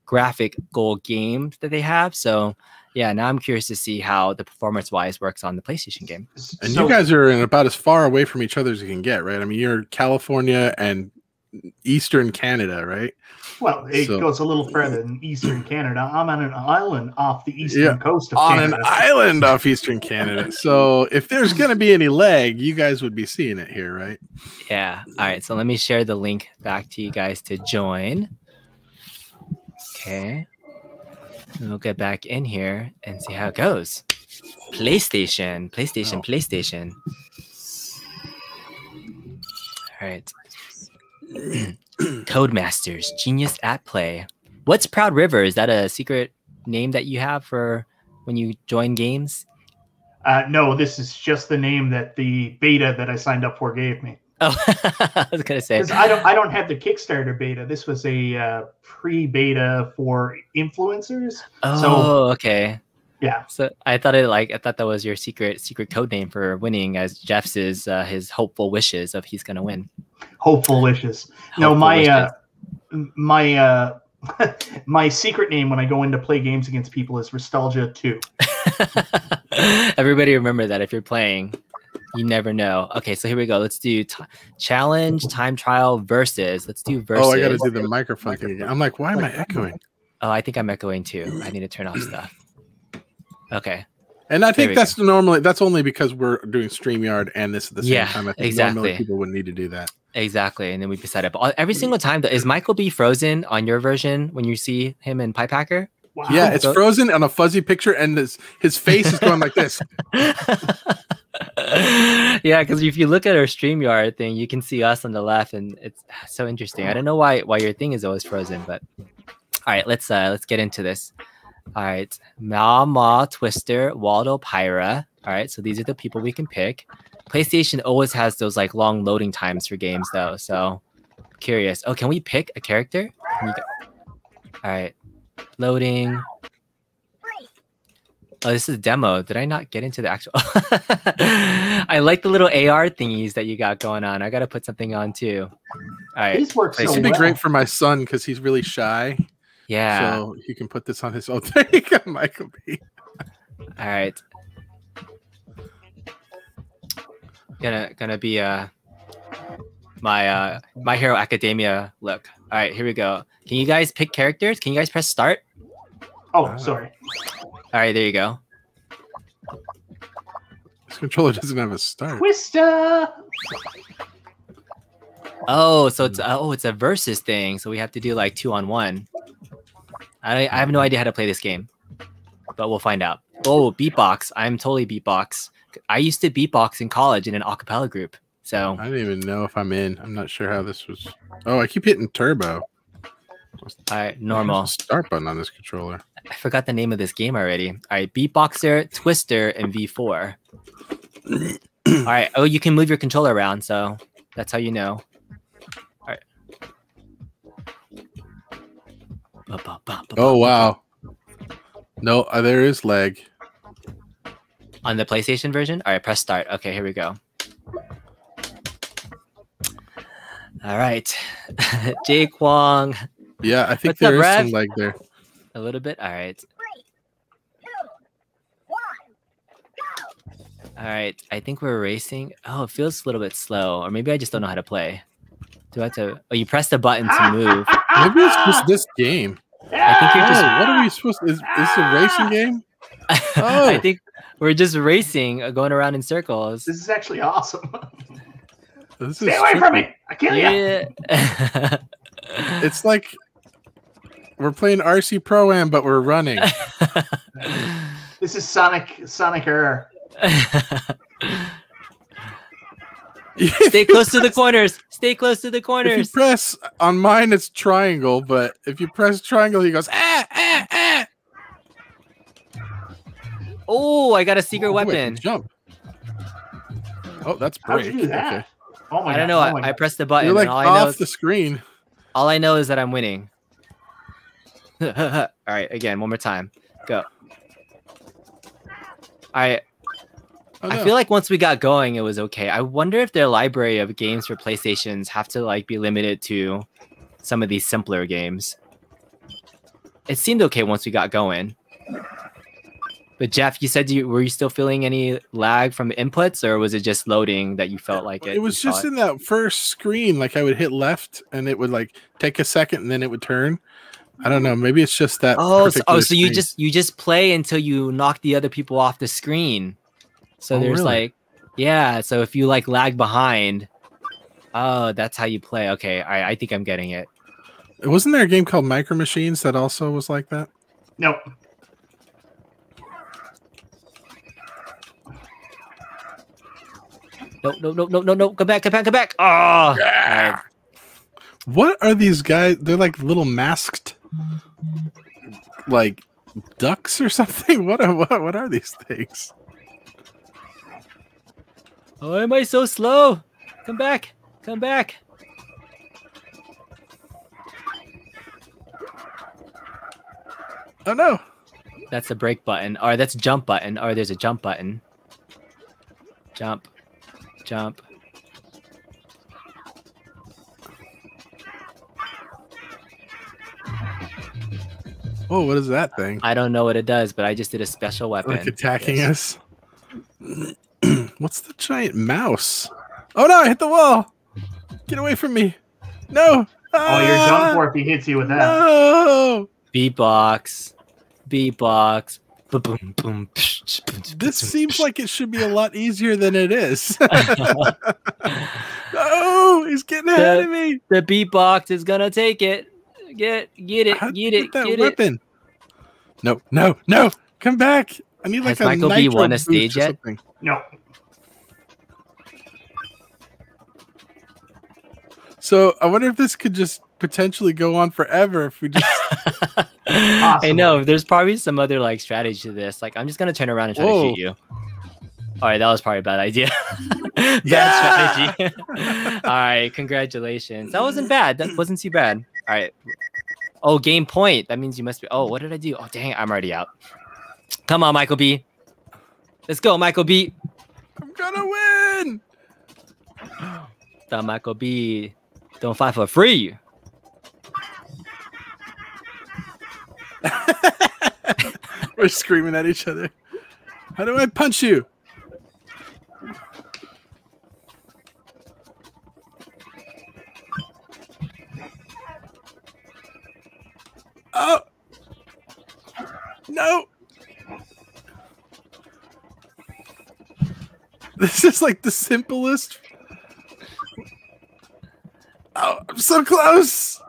graphic goal game that they have. So yeah, now I'm curious to see how the performance wise works on the PlayStation game. And So- you guys are in about as far away from each other as you can get, right? I mean, you're California and Eastern Canada, right? Well, it So- goes a little further than Eastern Canada. I'm on an island off the eastern Yeah, coast of On Canada. an island off Eastern Canada. So if there's going to be any lag, you guys would be seeing it here, right? Yeah. All right. So let me share the link back to you guys to join. Okay. We'll get back in here and see how it goes. PlayStation, PlayStation, Oh. PlayStation. All right. Codemasters, genius at play. What's Proud River? Is that a secret name that you have for when you join games? Uh, no, this is just the name that the beta that I signed up for gave me. Oh, I was gonna say. Because I don't, I don't have the Kickstarter beta. This was a uh, pre-beta for influencers. Oh, okay. Yeah, So I thought it like I thought that was your secret secret code name for winning, as Jeff's is uh, his hopeful wishes of he's gonna win. hopeful wishes. no, Hopeful my wishes. uh, my uh, my secret name when I go in to play games against people is Nostalgia Two. Everybody remember that if you're playing, you never know. Okay, so here we go. Let's do t- challenge, time trial, versus. Let's do versus. Oh, I got to do the microphone thing again. I'm like, why am I echoing? Oh, I think I'm echoing too. I need to turn off stuff. Okay. And I think we that's normally that's only because we're doing StreamYard and this at the same Yeah, time. I think exactly. normally people wouldn't need to do that. Exactly, and then we set up all, every single time. Though, is Michael B frozen on your version when you see him in PiePacker? Wow. Yeah, it's frozen on a fuzzy picture, and his his face is going like this. yeah, because if you look at our StreamYard thing, you can see us on the left, and it's so interesting. I don't know why why your thing is always frozen, but all right, let's uh let's get into this. All right, Ma Ma Twister, Waldo Pyra. All right, so these are the people we can pick. PlayStation always has those like long loading times for games though, so curious. Oh, can we pick a character? All right, Loading. Oh, this is a demo. Did I not get into the actual? I like the little AR thingies that you got going on. I got to put something on too. All right. These work This This so would be well. great for my son because he's really shy. Yeah. So he can put this on his. Oh, there you go, Michael B. All right. Gonna gonna be uh my uh my hero academia look. All right, here we go. Can you guys pick characters? Can you guys press start? Oh, sorry. All right, there you go. This controller doesn't have a start. Twista. Oh, so it's uh, oh it's a versus thing. So we have to do like two on one. I I have no idea how to play this game, but we'll find out. Oh, beatbox! I'm totally beatbox. I used to beatbox in college in an acapella group. So I don't even know if I'm in. I'm not sure how this was. Oh, I keep hitting turbo. All right, normal. Start button on this controller. I forgot the name of this game already. All right, Beatboxer, Twister, and V4. All right. Oh, you can move your controller around, so that's how you know. All right. Ba, ba, ba, ba, Oh wow. No, uh, there is lag. On the PlayStation version? All right, press start. Okay, here we go. All right. Jake Wong, Yeah, I think What's up, there is some Rev? lag there. a little bit. All right. All right. Go. All right. I think we're racing. Oh, it feels a little bit slow, or maybe I just don't know how to play. Do I have to? Oh, you press the button to move. Maybe it's just this game. I think you're Oh, what are we supposed to? Is, is this a racing game? I Oh. think we're just racing, uh, going around in circles. This is actually awesome. This Stay is away from me. I kill you. It's like we're playing RC Pro Am, but we're running. This is Sonic Sonic Error. Stay close to the corners. Stay close to the If you corners. press on mine, it's triangle, but if you press triangle, he goes ah ah ah. Oh, I got a secret Oh, wait, weapon. jump. Oh, that's How'd you do that? Okay. Oh my I don't God. know. Oh I, I pressed the button. You're like and all I know off is, the screen. all I know is that I'm winning. all right, again, one more time. Go. All right. Oh, I feel like once we got going, it was okay. I wonder if their library of games for PlayStations have to like be limited to some of these simpler games. It seemed okay once we got going. But Jeff, you said you were you still feeling any lag from the inputs, or was it just loading that you felt like it? it was just it? in that first screen. Like I would hit left, and it would like take a second, and then it would turn. I don't know. Maybe it's just that. Oh, so, oh, particular so you just you just play until you knock the other people off the screen. So Oh, there's really? like, yeah. So if you like lag behind, oh, that's how you play. Okay, all right, I think I'm getting it. Wasn't there a game called Micro Machines that also was like that? Nope. No, no, no, no, no, no. Come back, come back, come back. Oh, all right. What are these guys? They're like little masked, like ducks or something. What are what, what are these things? Why am I so slow? Come back, come back. Oh no! That's the break button, or that's jump button, or there's a jump button. Jump, jump. Oh, what is that thing? I don't know what it does, but I just did a special weapon. Like attacking us. What's the giant mouse? Oh no! I hit the wall. Get away from me! No! Oh, you're Ah, done for if he hits you with that. No! Beatbox, beatbox. Boom, boom, boom. This seems like it should be a lot easier than it is. oh, he's getting ahead of me. the beatbox is gonna take it. Get, get it, How'd get it, that get it. weapon? No, no, no! Come back! I need like Has a Michael B. won a stage yet? something. No. So I wonder if this could just potentially go on forever if we just. I know. There's probably some other like strategy to this. Like, I'm just gonna turn around and try Whoa. to shoot you. All right, that was probably a bad idea. bad strategy. All right, congratulations. That wasn't bad. That wasn't too bad. All right, Oh, game point. That means you must be. Oh, what did I do? Oh, dang, I'm already out. Come on, Michael B. Let's go, Michael B. I'm gonna win. The Michael B. Don't fight for free. We're screaming at each other. How do I punch you? Oh no! This is like the simplest. Oh, I'm so close.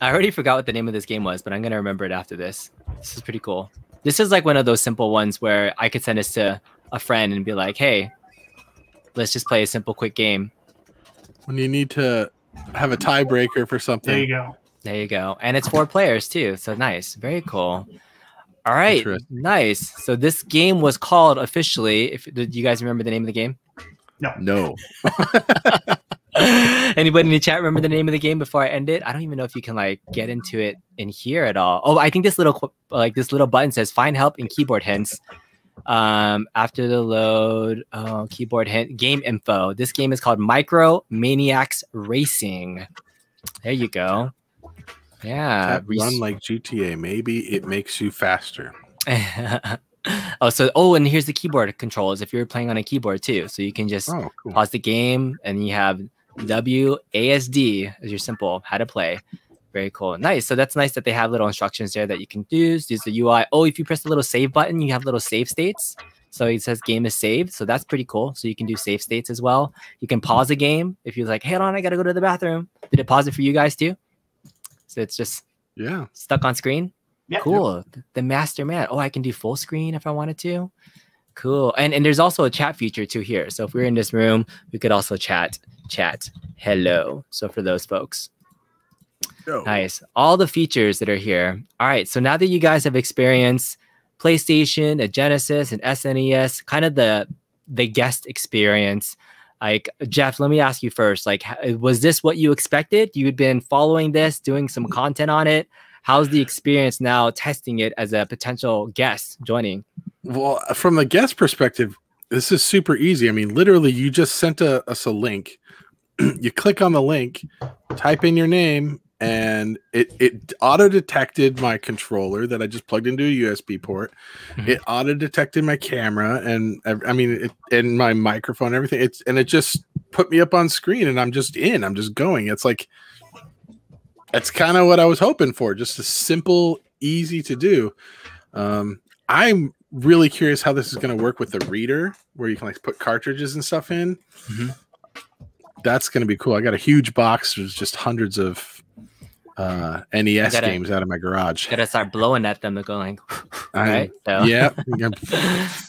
I already forgot what the name of this game was, but I'm gonna remember it after this. This is pretty cool. This is like one of those simple ones where I could send this to a friend and be like, "Hey, let's just play a simple, quick game." When you need to have a tiebreaker for something. There you go. There you go, and it's four players too, so nice, very cool. All right, nice. So this game was called officially. If did you guys remember the name of the game? No. No. Anybody in the chat remember the name of the game before I end it? I don't even know if you can like get into it in here at all. Oh, I think this little like this little button says "Find help in keyboard hints." Um, after the load, oh, keyboard hint game info. This game is called Micro Maniacs Racing. There you go. Yeah, run like GTA. Maybe it makes you faster. oh, so oh, and here's the keyboard controls if you're playing on a keyboard too. So you can just Oh, cool. pause the game and you have W A S D as your simple how to play. Very cool. Nice. So that's nice that they have little instructions there that you can use. Use the UI. Oh, if you press the little save button, you have little save states. So it says game is saved. So that's pretty cool. So you can do save states as well. You can pause a game if you're like, hey, on, I gotta go to the bathroom. Did it pause it for you guys too? So it's just Yeah. stuck on screen. Yeah. Cool. th- The master man. Oh, I can do full screen if I wanted to. Cool. And and there's also a chat feature too here. So if we're in this room, we could also chat, chat, hello. So for those folks. Go. Nice. All the features that are here. All right. So now that you guys have experienced PlayStation, a Genesis, and SNES, kind of the the guest experience. Like Jeff, let me ask you first. Like, was this what you expected? You'd been following this, doing some mm. content on it. How's the experience now testing it as a potential guest joining? Well, uh, from the guest perspective, this is super easy. I mean, literally, you just sent a, us a link. you click on the link, type in your name, and it it auto detected my controller that I just plugged into a USB port. Mhm. It auto detected my camera and I mean, it, and my microphone, and everything. It's and it just put me up on screen, and I'm just in. I'm just going. It's like that's kind of what I was hoping for. Just a simple, easy to do. Um, I'm really curious how this is going to work with the reader, where you can like put cartridges and stuff in. Mhm. That's going to be cool. I got a huge box. There's just hundreds of uh, NES gotta- games out of my garage. Gotta start blowing at them and going, right? So- Yeah,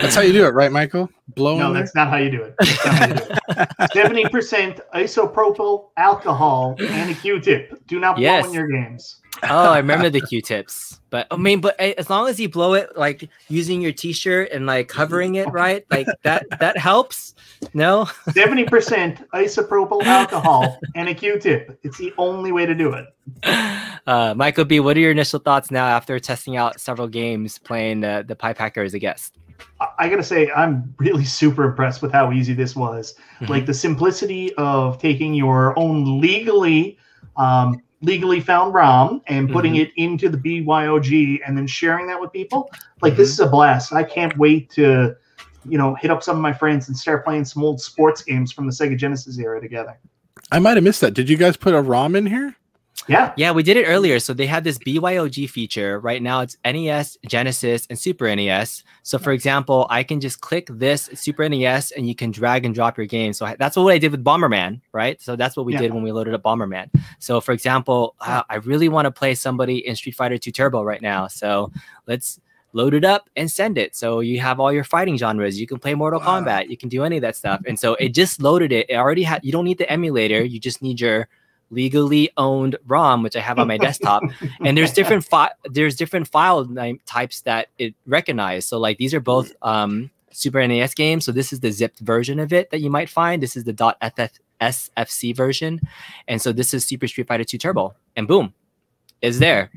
that's how you do it, right, Michael? Blowing. No, that's not how you do it. That's not how you do it. Seventy percent isopropyl alcohol and a Q-tip. Do not blow in your games. oh, I remember the Q-tips. But I mean, but as long as you blow it like using your T-shirt and like covering it, right? Like that that helps. No, Seventy percent isopropyl alcohol and a Q-tip. It's the only way to do it. uh, Michael B. What are your initial thoughts now after testing out several games, playing the the Pie Packer as a guest? I, I gotta say, I'm really super impressed with how easy this was. Mhm. Like the simplicity of taking your own legally. Um, legally found ROM and putting Mhm. it into the BYOG and then sharing that with people. Like Mm-hmm. this is a blast. I can't wait to, you know, hit up some of my friends and start playing some old sports games from the Sega Genesis era together. I might have missed that. Did you guys put a ROM in here? Yeah. Yeah, we did it earlier. So they had this BYOG feature. Right now it's NES, Genesis, and Super NES. So for example, I can just click this Super NES and you can drag and drop your game. So that's what I did with Bomberman, right? So that's what we Yeah. did when we loaded up Bomberman. So for example, uh, I really want to play somebody in Street Fighter 2 Turbo right now. So let's load it up and send it. So you have all your fighting genres. You can play Mortal Wow. Kombat. You can do any of that stuff. And so it just loaded it. It already had. You don't need the emulator. You just need your legally owned ROM, which I have on my desktop. And there's different fi- there's different file name types that it recognizes. So like these are both um, Super NES games. So this is the zipped version of it that you might find. This is the SFC version, and so this is Super Street Fighter 2 Turbo, and boom, is there.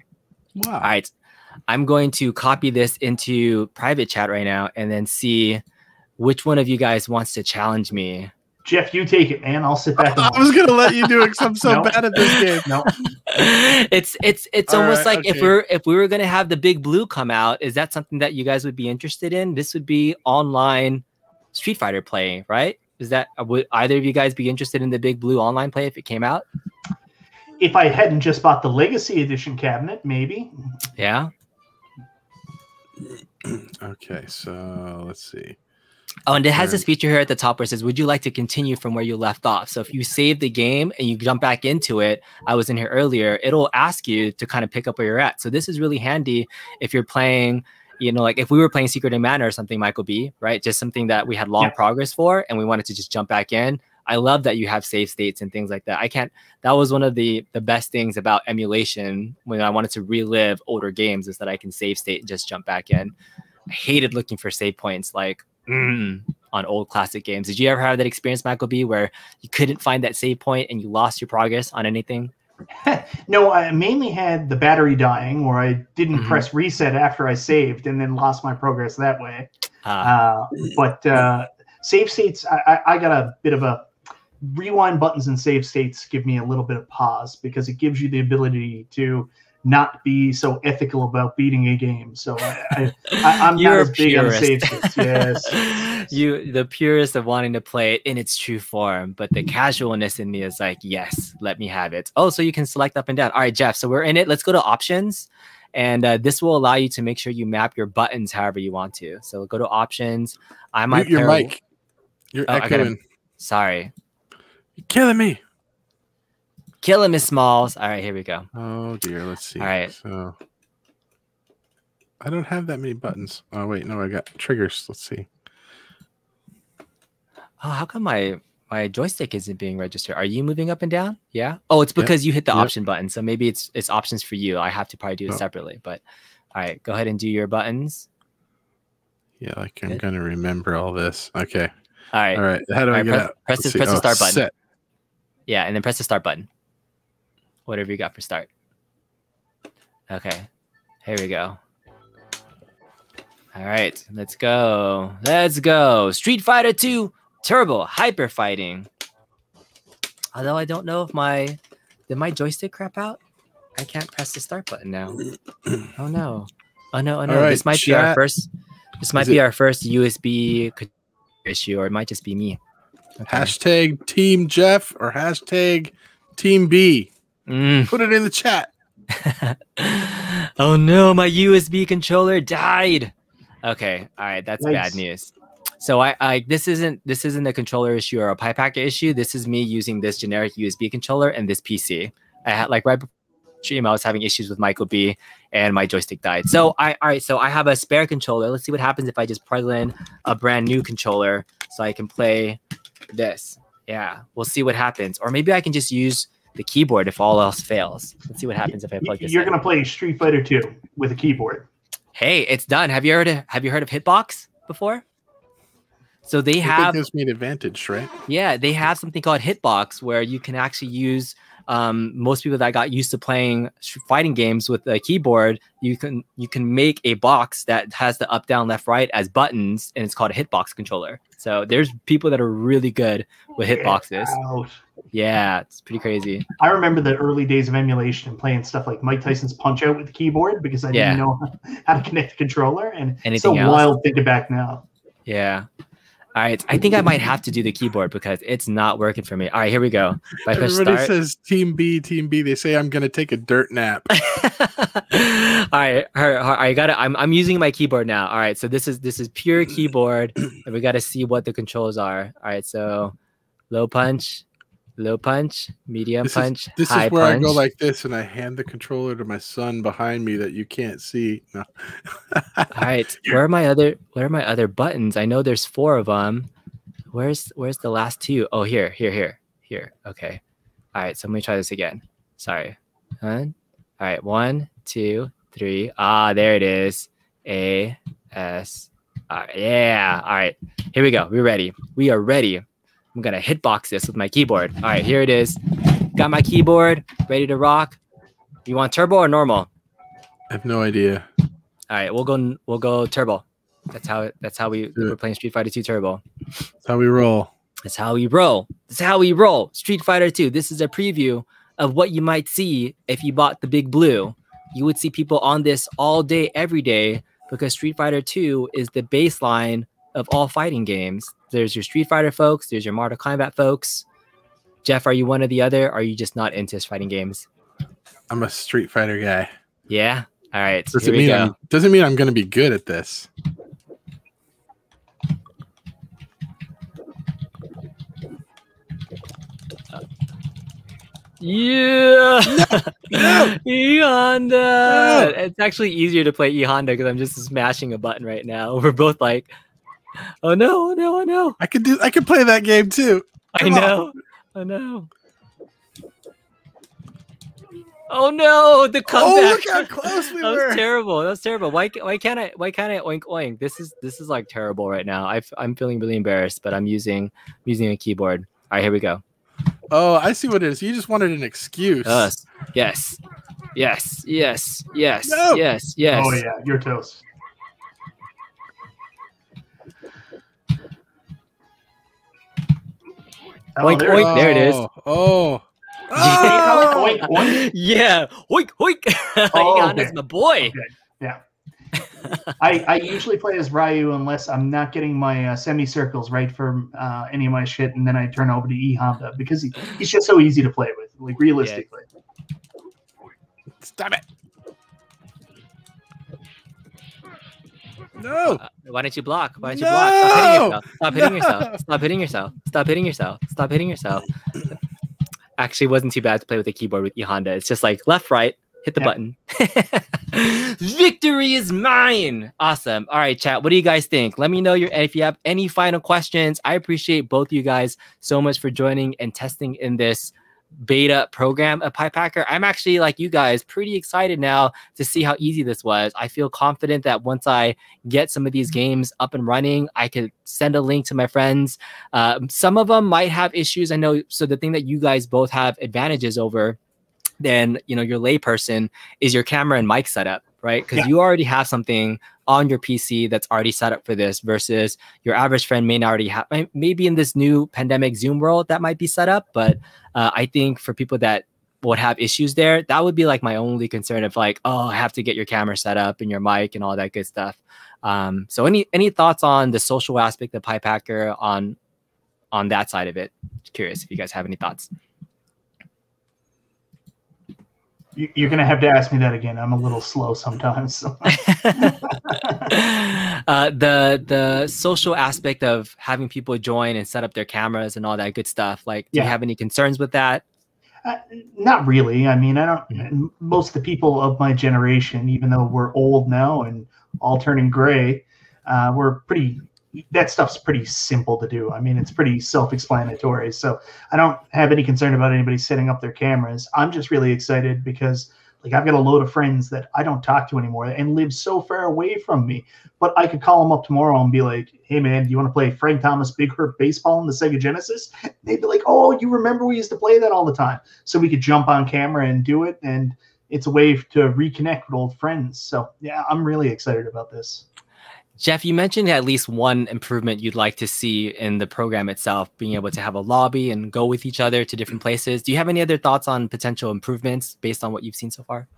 Wow. All right. I'm going to copy this into private chat right now and then see which one of you guys wants to challenge me. Jeff, you take it, man. I'll sit back. And I was gonna let you do it because I'm so No. bad at this game. no, it's it's it's All almost right, like if we're if we were gonna have the big blue come out, is that something that you guys would be interested in? This would be online Street Fighter play, right? Is that would either of you guys be interested in the big blue online play if it came out? if I hadn't just bought the Legacy Edition cabinet, maybe. Yeah. Okay, so let's see. Oh, and it has this feature here at the top where it says, "Would you like to continue from where you left off?" So if you save the game and you jump back into it, I was in here earlier. It'll ask you to kind of pick up where you're at. So this is really handy if you're playing. You know, like if we were playing Secret of Mana or something, Michael B, right? Just something that we had long Yeah. progress for, and we wanted to just jump back in. I love that you have save states and things like that. I can't. That was one of the the best things about emulation when I wanted to relive older games is that I can save state and just jump back in. I hated looking for save points like mm, on old classic games. Did you ever have that experience, Michael B, where you couldn't find that save point and you lost your progress on anything? no, I mainly had the battery dying, where I didn't Mhm. press reset after I saved, and then lost my progress that way. Uh, Uh, but uh, save states, I, I got a bit of a rewind buttons and save states give me a little bit of pause because it gives you the ability to not be so ethical about beating a game. So I, I, I, I'm You're not a as big on the save states. Yes. you the purist of wanting to play it in its true form, but the casualness in me is like, yes, let me have it. Oh, so you can select up and down. All right, Jeff. So we're in it. Let's go to options. And uh, this will allow you to make sure you map your buttons however you want to. So go to options. I might Mute your pair- mic. You're Oh, I gotta- Sorry. You're killing me. Kill him, Miss Smalls. All right, here we go. Oh dear. Let's see. All right. So I don't have that many buttons. Oh wait, no, I got triggers. Let's see. Oh, how come my my joystick isn't being registered? Are you moving up and down? Yeah. Oh, it's Yep, because you hit the yep. option button. So maybe it's it's options for you. I have to probably do it Oh. separately. But all right, go ahead and do your buttons. Yeah, like I'm Good. gonna remember all this. Okay. All right. All right. How do I Alright, get press- out? press the- press the Oh, start button. set. Yeah, and then press the start button. Whatever you got for start. Okay. Here we go. All right, let's go. Let's go. Street Fighter 2 Turbo Hyper Fighting. Although I don't know if my did my joystick crap out? I can't press the start button now. Oh no. Oh no, oh no. All this right, might be our first this might Is be it- our first USB issue or it might just be me. Okay. Hashtag Team Jeff or hashtag Team B. Mm. Put it in the chat. oh no, my USB controller died. Okay, all right, that's Yikes. bad news. So I, I this isn't this isn't a controller issue or a PiePacker issue. This is me using this generic USB controller and this PC. I had like right before stream, I was having issues with Michael B and my joystick died. So I all right, so I have a spare controller. Let's see what happens if I just plug in a brand new controller so I can play this. Yeah, we'll see what happens. Or maybe I can just use the keyboard if all else fails. Let's see what happens if I plug this You're in. gonna play Street Fighter 2 with a keyboard. Hey, it's done. Have you heard of, have you heard of Hitbox before? So they I have gives me an advantage, right? yeah, they have something called Hitbox where you can actually use um, most people that got used to playing fighting games with a keyboard. You can you can make a box that has the up, down, left, right as buttons, and it's called a Hitbox controller. So there's people that are really good with hitboxes. Yeah, it's pretty crazy. I remember the early days of emulation and playing stuff like Mike Tyson's Punch Out with the keyboard because I Yeah. didn't know how to connect the controller. And it's Anything so else? wild thinking back now. Yeah. All right, I think I might have to do the keyboard because it's not working for me. All right, here we go. Everybody start. says Team B, Team B. They say I'm gonna take a dirt nap. all right, all right, I got it. I'm I'm using my keyboard now. All right, so this is this is pure keyboard, and we got to see what the controls are. All right, so low punch, low punch, medium This is- punch, This high is where punch. I go like this, and I hand the controller to my son behind me that you can't see. No. all right, where are my other where are my other buttons? I know there's four of them. Where's where's the last two? Oh, here, here, here, here. Okay. All right, so let me try this again. Sorry. One. All right, one, two, three. Ah, there it is. A S. R. Yeah. All right. Here we go. We're ready. We are ready. I'm gonna hitbox this with my keyboard. All right, here it is. Got my keyboard ready to rock. You want turbo or normal? I have no idea. All right, we'll go. We'll go turbo. That's how. That's how we we're playing Street Fighter 2 Turbo. That's how we roll. That's how we roll. That's how we roll. Street Fighter 2. This is a preview of what you might see if you bought the Big Blue. You would see people on this all day, every day, because Street Fighter 2 is the baseline of all fighting games. There's your Street Fighter folks, there's your Mortal Kombat folks. Jeff, are you one or the other? Or are you just not into fighting games? I'm a Street Fighter guy. Yeah. All right. Doesn't here we mean. I'm, doesn't mean I'm going to be good at this. Yeah, No! E Honda. No! It's actually easier to play E Honda because I'm just smashing a button right now. We're both like, oh no, oh no, oh no. I could do. I could play that game too. I Come on. know, I know. Oh no, the comeback. Oh, look how close we that was terrible. That was terrible. Why? Why can't I? Why can't I oink oink? This is this is like terrible right now. I I'm feeling really embarrassed, but I'm using I'm using a keyboard. All right, here we go. Oh, I see what it is. You just wanted an excuse. Us. Yes. Yes. Yes. Yes. No. Yes. Oh, yes. Oh yeah, you're toast. Oh, Oink, there, oink. there it is. Oh. Oh. Yeah. Oh. Oink, oink. yeah. Hoik hoik. Oh, Yanna's okay. my boy. Okay. Yeah. I, I usually play as Ryu unless I'm not getting my uh, semicircles right for uh, any of my shit, and then I turn over to E Honda because he, he's just so easy to play with, like realistically. Stop it. No. Uh, why don't you block? Why don't you block? Stop hitting yourself. Stop hitting yourself. Stop hitting yourself. Stop hitting yourself. Stop hitting yourself. Actually, wasn't too bad to play with the keyboard with E Honda. It's just like left, right, hit the button. Victory is mine. Awesome. All right, chat. What do you guys think? Let me know your if you have any final questions. I appreciate both you guys so much for joining and testing in this beta program of PiePacker. I'm actually like you guys pretty excited now to see how easy this was. I feel confident that once I get some of these games up and running, I could send a link to my friends. Um, some of them might have issues. I know. So the thing that you guys both have advantages over than you know your layperson is your camera and mic setup, right? Because Yeah. you already have something on your PC that's already set up for this versus your average friend may not already have maybe in this new pandemic Zoom world that might be set up. But uh, I think for people that would have issues there, that would be like my only concern of like, oh, I have to get your camera set up and your mic and all that good stuff. Um, so any any thoughts on the social aspect of PiePacker on on that side of it? Curious if you guys have any thoughts. You, you're gonna have to ask me that again. I'm a little slow sometimes. So. uh, the the social aspect of having people join and set up their cameras and all that good stuff. Like, do Yeah. you have any concerns with that? Uh, not really. I mean, I don't. Mhm. Most of the people of my generation, even though we're old now and all turning gray, uh, we're pretty. That stuff's pretty simple to do. I mean, it's pretty self-explanatory. So I don't have any concern about anybody setting up their cameras. I'm just really excited because, like, I've got a load of friends that I don't talk to anymore and live so far away from me. But I could call them up tomorrow and be like, "Hey, man, do you want to play Frank Thomas Big Hurt Baseball in the Sega Genesis?" They'd be like, "Oh, you remember we used to play that all the time." so we could jump on camera and do it and it's a way to reconnect with old friends so yeah i'm really excited about this Jeff, you mentioned at least one improvement you'd like to see in the program itself, being able to have a lobby and go with each other to different places. Do you have any other thoughts on potential improvements based on what you've seen so far?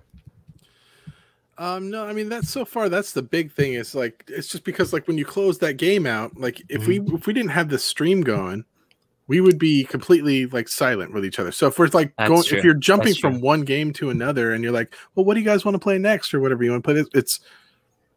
Um, no, I mean that's so far that's the big thing. Is like it's just because like when you close that game out, like if we Mm-hmm. if we didn't have the stream going, we would be completely like silent with each other. So if we're like That's going, true. if you're jumping That's true. from one game to another, and you're like, well, what do you guys want to play next, or whatever you want to play this, it's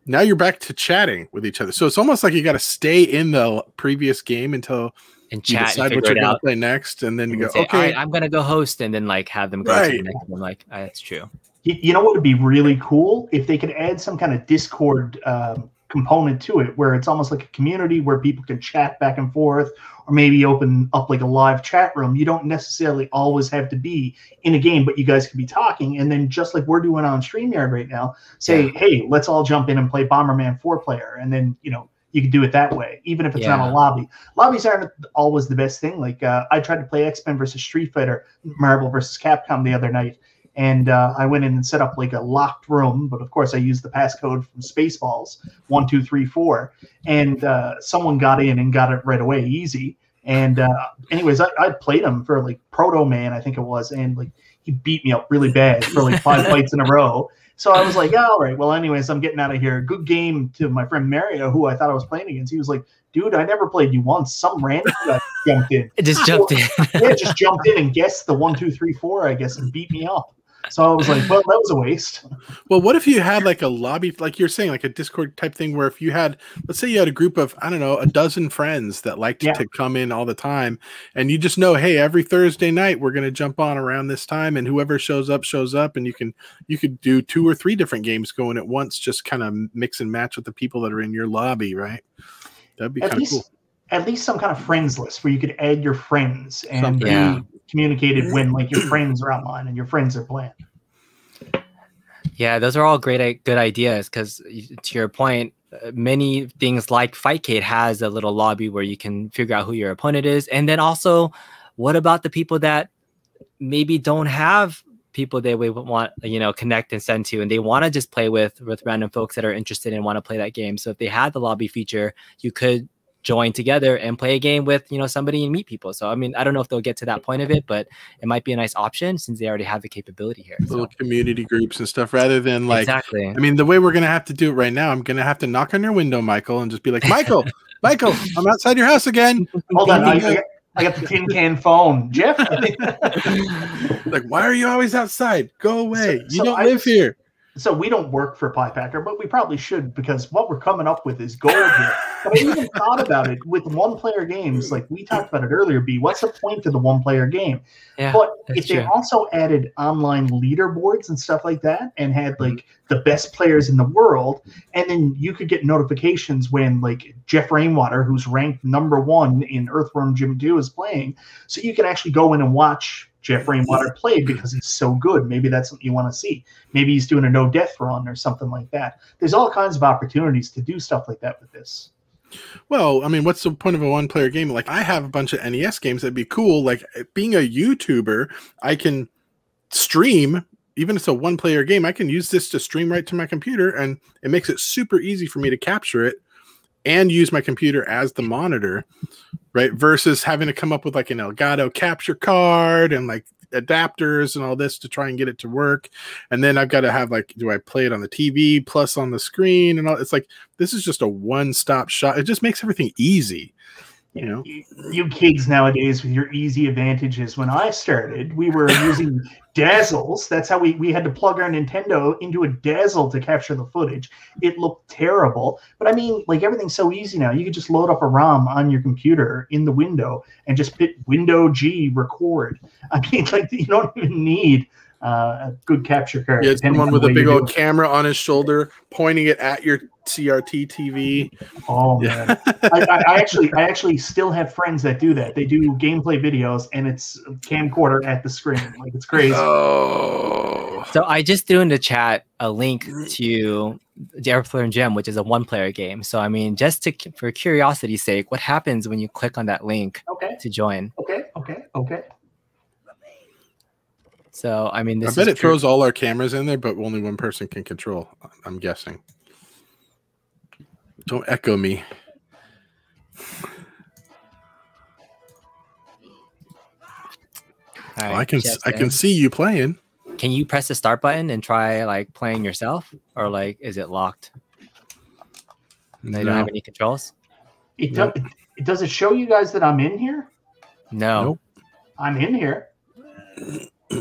now you're back to chatting with each other. So it's almost like you got to stay in the previous game until And you chat and decide what you're going to play next, and then you go, say, okay, right, I'm gonna go host, and then like have them go to the Right. next one. Like, uh, that's true. you, you know what would be really cool if they could add some kind of discord um, component to it where it's almost like a community where people can chat back and forth or maybe open up like a live chat room you don't necessarily always have to be in a game but you guys could be talking. And then just like we're doing on streamyard right now say Yeah. hey let's all jump in and play bomberman 4 player. And then you know you can do it that way even if it's not a lobby. Lobbies aren't always the best thing. Like uh, i tried to play x-men versus street fighter marvel versus capcom the other night and uh, I went in and set up like a locked room. But of course, I used the passcode from Spaceballs one two three four, and uh, someone got in and got it right away, easy. And uh, anyways, I, I played him for like Proto Man, I think it was, and like he beat me up really bad for like five fights in a row. So I was like, yeah, all right. Well, anyways, I'm getting out of here. Good game to my friend Mario, who I thought I was playing against. He was like, dude, I never played you once. Some random guy jumped in. It just jumped in. yeah, just jumped in and guessed the one, two, three, four, I guess, and beat me up. So I was like, well, that was a waste. Well, what if you had like a lobby, like you're saying, like a Discord type thing, where if you had, let's say you had a group of, I don't know, a dozen friends that liked Yeah. to come in all the time, and you just know, hey, every Thursday night we're going to jump on around this time, and whoever shows up shows up, and you can you could do two or three different games going at once, just kind of mix and match with the people that are in your lobby, right? That'd be kind of cool. At least some kind of friends list where you could add your friends and be Yeah. communicated when like your friends are online and your friends are playing. Yeah, those are all great, good ideas. Because to your point, uh, many things like Fightcade has a little lobby where you can figure out who your opponent is, and then also, what about the people that maybe don't have people they would want you know connect and send to, and they want to just play with with random folks that are interested and want to play that game. So if they had the lobby feature, you could join together and play a game with you know somebody and meet people. So I mean, I don't know if they'll get to that point of it, but it might be a nice option since they already have the capability here. So. Little community groups and stuff, rather than like exactly. I mean, the way we're gonna have to do it right now, I'm gonna have to knock on your window, Michael, and just be like, Michael, Michael, I'm outside your house again. Hold on, I, Ding, ding, I, got, I got the tin can phone, Jeff. Like, why are you always outside? Go away. So- you so don't I live was- here. So we don't work for PiePacker, but we probably should because what we're coming up with is gold here. But I even thought about it with one-player games, like we talked about it earlier. B, what's the point of the one-player game? Yeah, But if they true. also added online leaderboards and stuff like that, and had mm-hmm. like the best players in the world, and then you could get notifications when like Jeff Rainwater, who's ranked number one in Earthworm Jim 2, is playing, so you can actually go in and watch Jeff Rainwater played because he's so good. Maybe that's something you want to see. Maybe he's doing a no death run or something like that. There's all kinds of opportunities to do stuff like that with this. Well, I mean, what's the point of a one player game? Like, I have a bunch of NES games that'd be cool. Like, being a YouTuber, I can stream, even if it's a one player game, I can use this to stream right to my computer, and it makes it super easy for me to capture it and use my computer as the monitor, right? Versus having to come up with like an Elgato capture card and like adapters and all this to try and get it to work. And then I've got to have like, do I play it on the TV plus on the screen and all? It's like, this is just a one stop shop. It just makes everything easy. You know, you, kids nowadays with your easy advantages. When I started, we were using dazzles. That's how we, we had to plug our Nintendo into a dazzle to capture the footage. It looked terrible. But I mean, like everything's so easy now. You could just load up a ROM on your computer in the window and just hit Window G record. I mean, like you don't even need uh, a good capture card. yeah, depending someone on with a big old do camera on his shoulder pointing it at your CRT TV. Oh Yeah. man, I, I, I actually, I actually still have friends that do that. They do gameplay videos, and it's camcorder at the screen. Like it's crazy. Oh, So I just threw in the chat a link to the Earthworm Jim, which is a one-player game. So I mean, just to for curiosity's sake, what happens when you click on that link Okay, to join? okay, okay, okay. So I mean, I bet is it true- throws all our cameras in there, but only one person can control. I'm guessing. Don't echo me. All Oh, I can s- I can see you playing. Can you press the start button and try like playing yourself, or like is it locked? And they don't have any controls. It, do, Nope. it does it show you guys that I'm in here? No, Nope. I'm in here.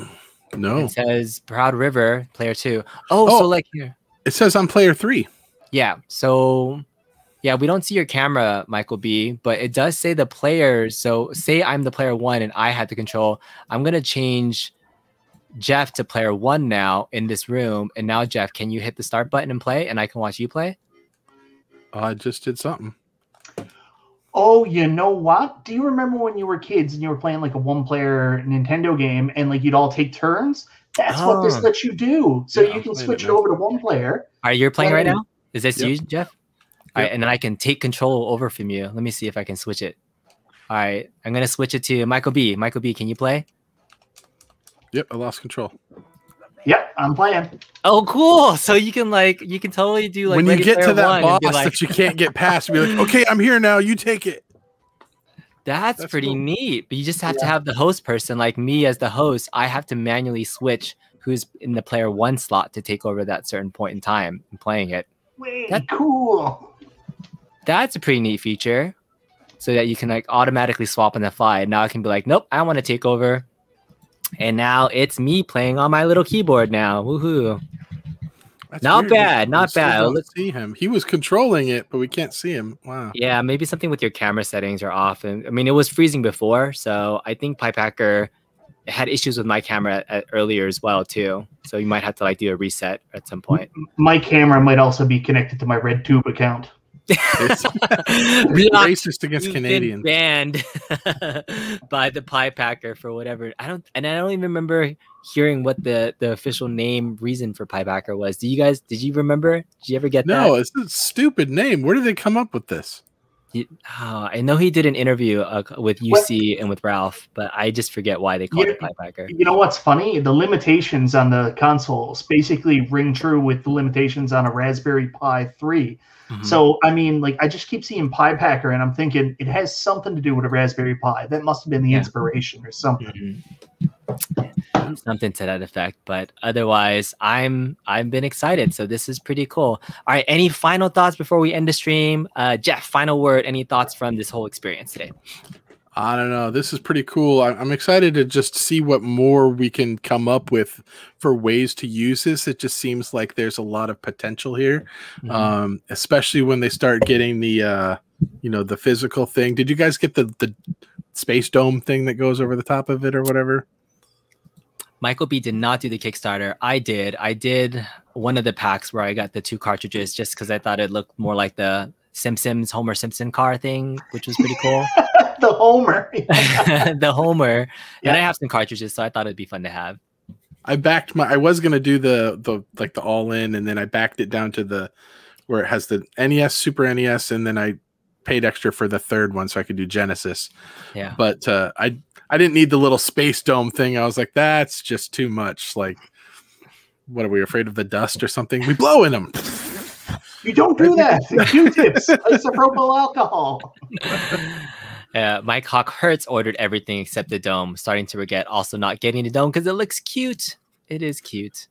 No, it says Proud River Player Two. Oh, so Oh. like here. it says I'm player three. Yeah. So, yeah, we don't see your camera, Michael B, but it does say the players. So, say I'm the player one and I had the control. I'm going to change Jeff to player one now in this room. And now, Jeff, can you hit the start button and play? And I can watch you play? I just did something. Oh, you know what? Do you remember when you were kids and you were playing like a one-player Nintendo game and like you'd all take turns? That's what this Oh. lets you do. So Yeah, you can switch it it over to one player. Are you playing right now? Is this Yep. you, Jeff? All right. Yep. And then I can take control over from you. Let me see if I can switch it. All right. I'm going to switch it to Michael B. Michael B, can you play? Yep, I lost control. Yep, I'm playing. Oh, cool! So you can like you can totally do like when you get to that One and boss like, that you can't get past, be like, okay, I'm here now. You take it. That's, That's pretty cool. neat. But you just have to have the host person, like me as the host. I have to manually switch who's in the player one slot to take over that certain point in time and playing it. Way That- cool. That's a pretty neat feature. So that you can like automatically swap on the fly. Now I can be like, nope, I want to take over. And now it's me playing on my little keyboard now. Woohoo. That's Not weird bad, not still bad. Let's see him. He was controlling it, but we can't see him. Wow. Yeah, maybe something with your camera settings are off. And I mean, it was freezing before, so I think PiePacker had issues with my camera at, earlier as well too. So you might have to like do a reset at some point. My camera might also be connected to my RedTube account. It's racist against You've Canadians. banned by the PiePacker for whatever. I don't, and I don't even remember hearing what the the official name reason for PiePacker was. Do you guys? Did you remember? Did you ever get that? No, it's a stupid name. Where did they come up with this? You- oh, I know he did an interview uh, with UC and with Ralph, but I just forget why they called Yeah. it PiePacker. You know what's funny? The limitations on the consoles basically ring true with the limitations on a Raspberry Pi 3. Mhm. So, I mean, like, I just keep seeing Pi Packer, and I'm thinking it has something to do with a Raspberry Pi. That must have been the Yeah. inspiration or something. Mhm. something to that effect but otherwise i'm i've been excited so this is pretty cool all right any final thoughts before we end the stream uh jeff final word any thoughts from this whole experience today I don't know. This is pretty cool. I- I'm excited to just see what more we can come up with for ways to use this. It just seems like there's a lot of potential here, Mhm. um, especially when they start getting the, uh, you know, the physical thing. Did you guys get the the space dome thing that goes over the top of it or whatever? michael b did not do the kickstarter i did i did one of the packs where i got the two cartridges just because i thought it looked more like the simpsons homer simpson car thing which was pretty cool the Homer. the homer and i have some cartridges so i thought it'd be fun to have I backed my. I was gonna do the the like the all in, and then I backed it down to the where it has the NES, Super NES, and then I paid extra for the third one so I could do Genesis. yeah But uh, I I didn't need the little space dome thing. I was like, that's just too much. Like, what are we afraid of the dust or something? We blow in them. You don't do that. Q-tips, isopropyl alcohol. Uh, Mike Hawk Hertz ordered everything except the dome, starting to regret also not getting the dome because it looks cute. It is cute.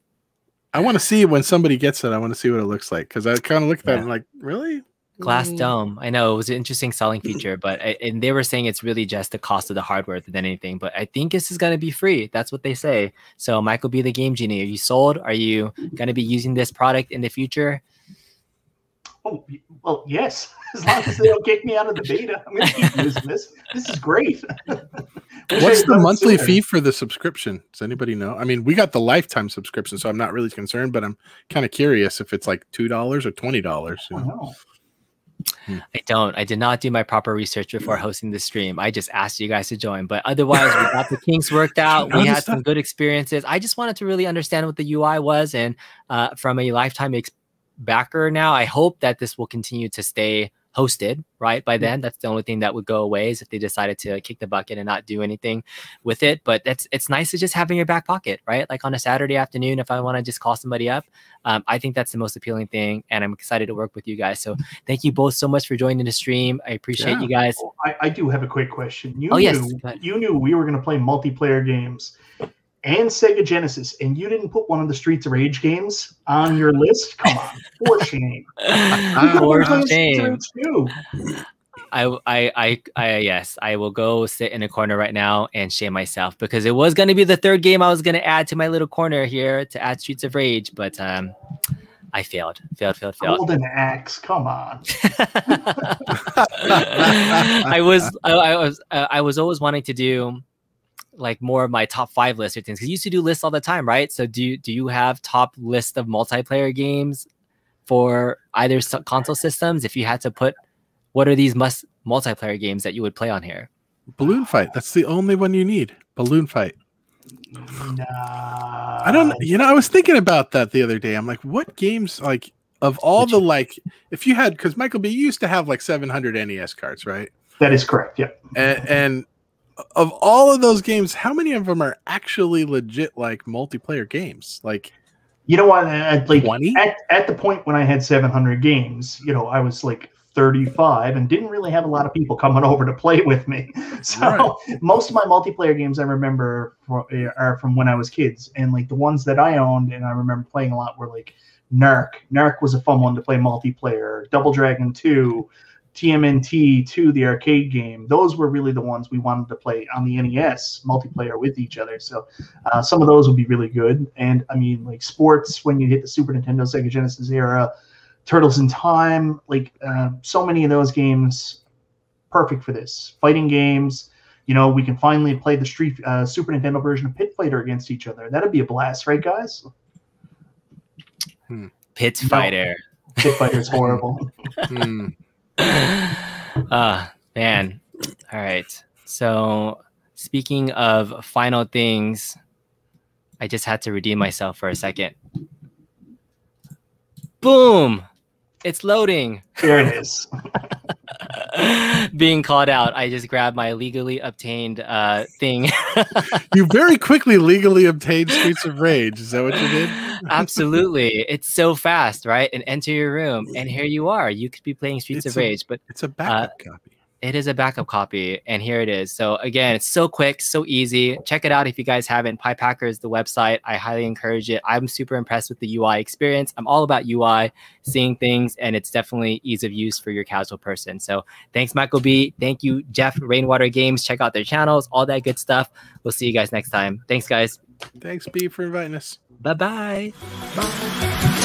I want to see when somebody gets it. I want to see what it looks like because I kind of looked at Yeah. it and like, really? Glass Mm. dome. I know it was an interesting selling feature, but I, and they were saying it's really just the cost of the hardware than anything. But I think this is going to be free. That's what they say. So, Michael, be the game genie. Are you sold? Are you going to be using this product in the future? Oh, well, yes. As long as they don't kick me out of the beta, I'm going to keep using this. This is great. What's the monthly sooner. fee for the subscription? Does anybody know? I mean, we got the lifetime subscription, so I'm not really concerned, but I'm kind of curious if it's like two dollars or twenty dollars. I don't know. I don't. I did not do my proper research before hosting the stream. I just asked you guys to join. But otherwise, we got the kinks worked out. We had some good experiences. I just wanted to really understand what the UI was. And uh, from a lifetime ex- backer now, I hope that this will continue to stay hosted, right? By then, that's the only thing that would go away is if they decided to kick the bucket and not do anything with it. But that's it's nice to just have in your back pocket, right? Like on a Saturday afternoon, if I want to just call somebody up, um, I think that's the most appealing thing. And I'm excited to work with you guys. So thank you both so much for joining the stream. I appreciate Yeah. you guys. I, I do have a quick question. You Oh, yes, knew ahead. you knew we were going to play multiplayer games and Sega Genesis, and you didn't put one of the Streets of Rage games on your list. Come on, for shame. For We're playing Streets of shame. I, I, I, I, yes, I will go sit in a corner right now and shame myself because it was going to be the third game I was going to add to my little corner here to add Streets of Rage, but um, I failed, failed, failed, failed. Golden Axe. Come on. I was, I, I was, uh, I was always wanting to do like more of my top five list or things because you used to do lists all the time, right? So do you, do you have top list of multiplayer games for either console systems? If you had to put, what are these must multiplayer games that you would play on here? Balloon fight. That's the only one you need. Balloon fight. Nah. I don't. You know, I was thinking about that the other day. I'm like, what games like of all the like, if you had because Michael B you used to have like 700 NES cards, right? That is correct. Yeah. and, and of all of those games, how many of them are actually legit like multiplayer games? Like, you know what? At, like 20? at, at the point when I had 700 games, you know, I was like 35 and didn't really have a lot of people coming over to play with me. So Right. most of my multiplayer games I remember fro- eh, are from when I was kids, and like the ones that I owned and I remember playing a lot were like Narc. Narc was a fun one to play multiplayer. Double Dragon 2, TMNT 2 the arcade game. Those were really the ones we wanted to play on the NES multiplayer with each other. So uh, some of those would be really good. And I mean, like sports when you hit the Super Nintendo, Sega Genesis era, Turtles in Time, like uh, so many of those games, perfect for this. Fighting games. You know, we can finally play the Street uh, Super Nintendo version of Pit Fighter against each other. That'd be a blast, right, guys? Pit No. fighter. Pit Fighter's horrible. hmm. Ah, man. All right. So, speaking of final things, I just had to redeem myself for a second. Boom! It's loading. Here it is. Being called out, I just grabbed my legally obtained uh, thing. you very quickly legally obtained Streets of Rage. Is that what you did? Absolutely. It's so fast, right? And enter your room, and here you are. You could be playing Streets It's of a- Rage, but It's a backup copy it is a backup copy and here it is. So again it's so quick so easy. Check it out if you guys haven't. PiePacker is the website. I highly encourage it. I'm super impressed with the ui experience. I'm all about ui seeing things and it's definitely ease of use for your casual person. So thanks michael b. Thank you jeff rainwater games. Check out their channels all that good stuff. We'll see you guys next time. Thanks guys. Thanks b for inviting us. Bye-bye. bye.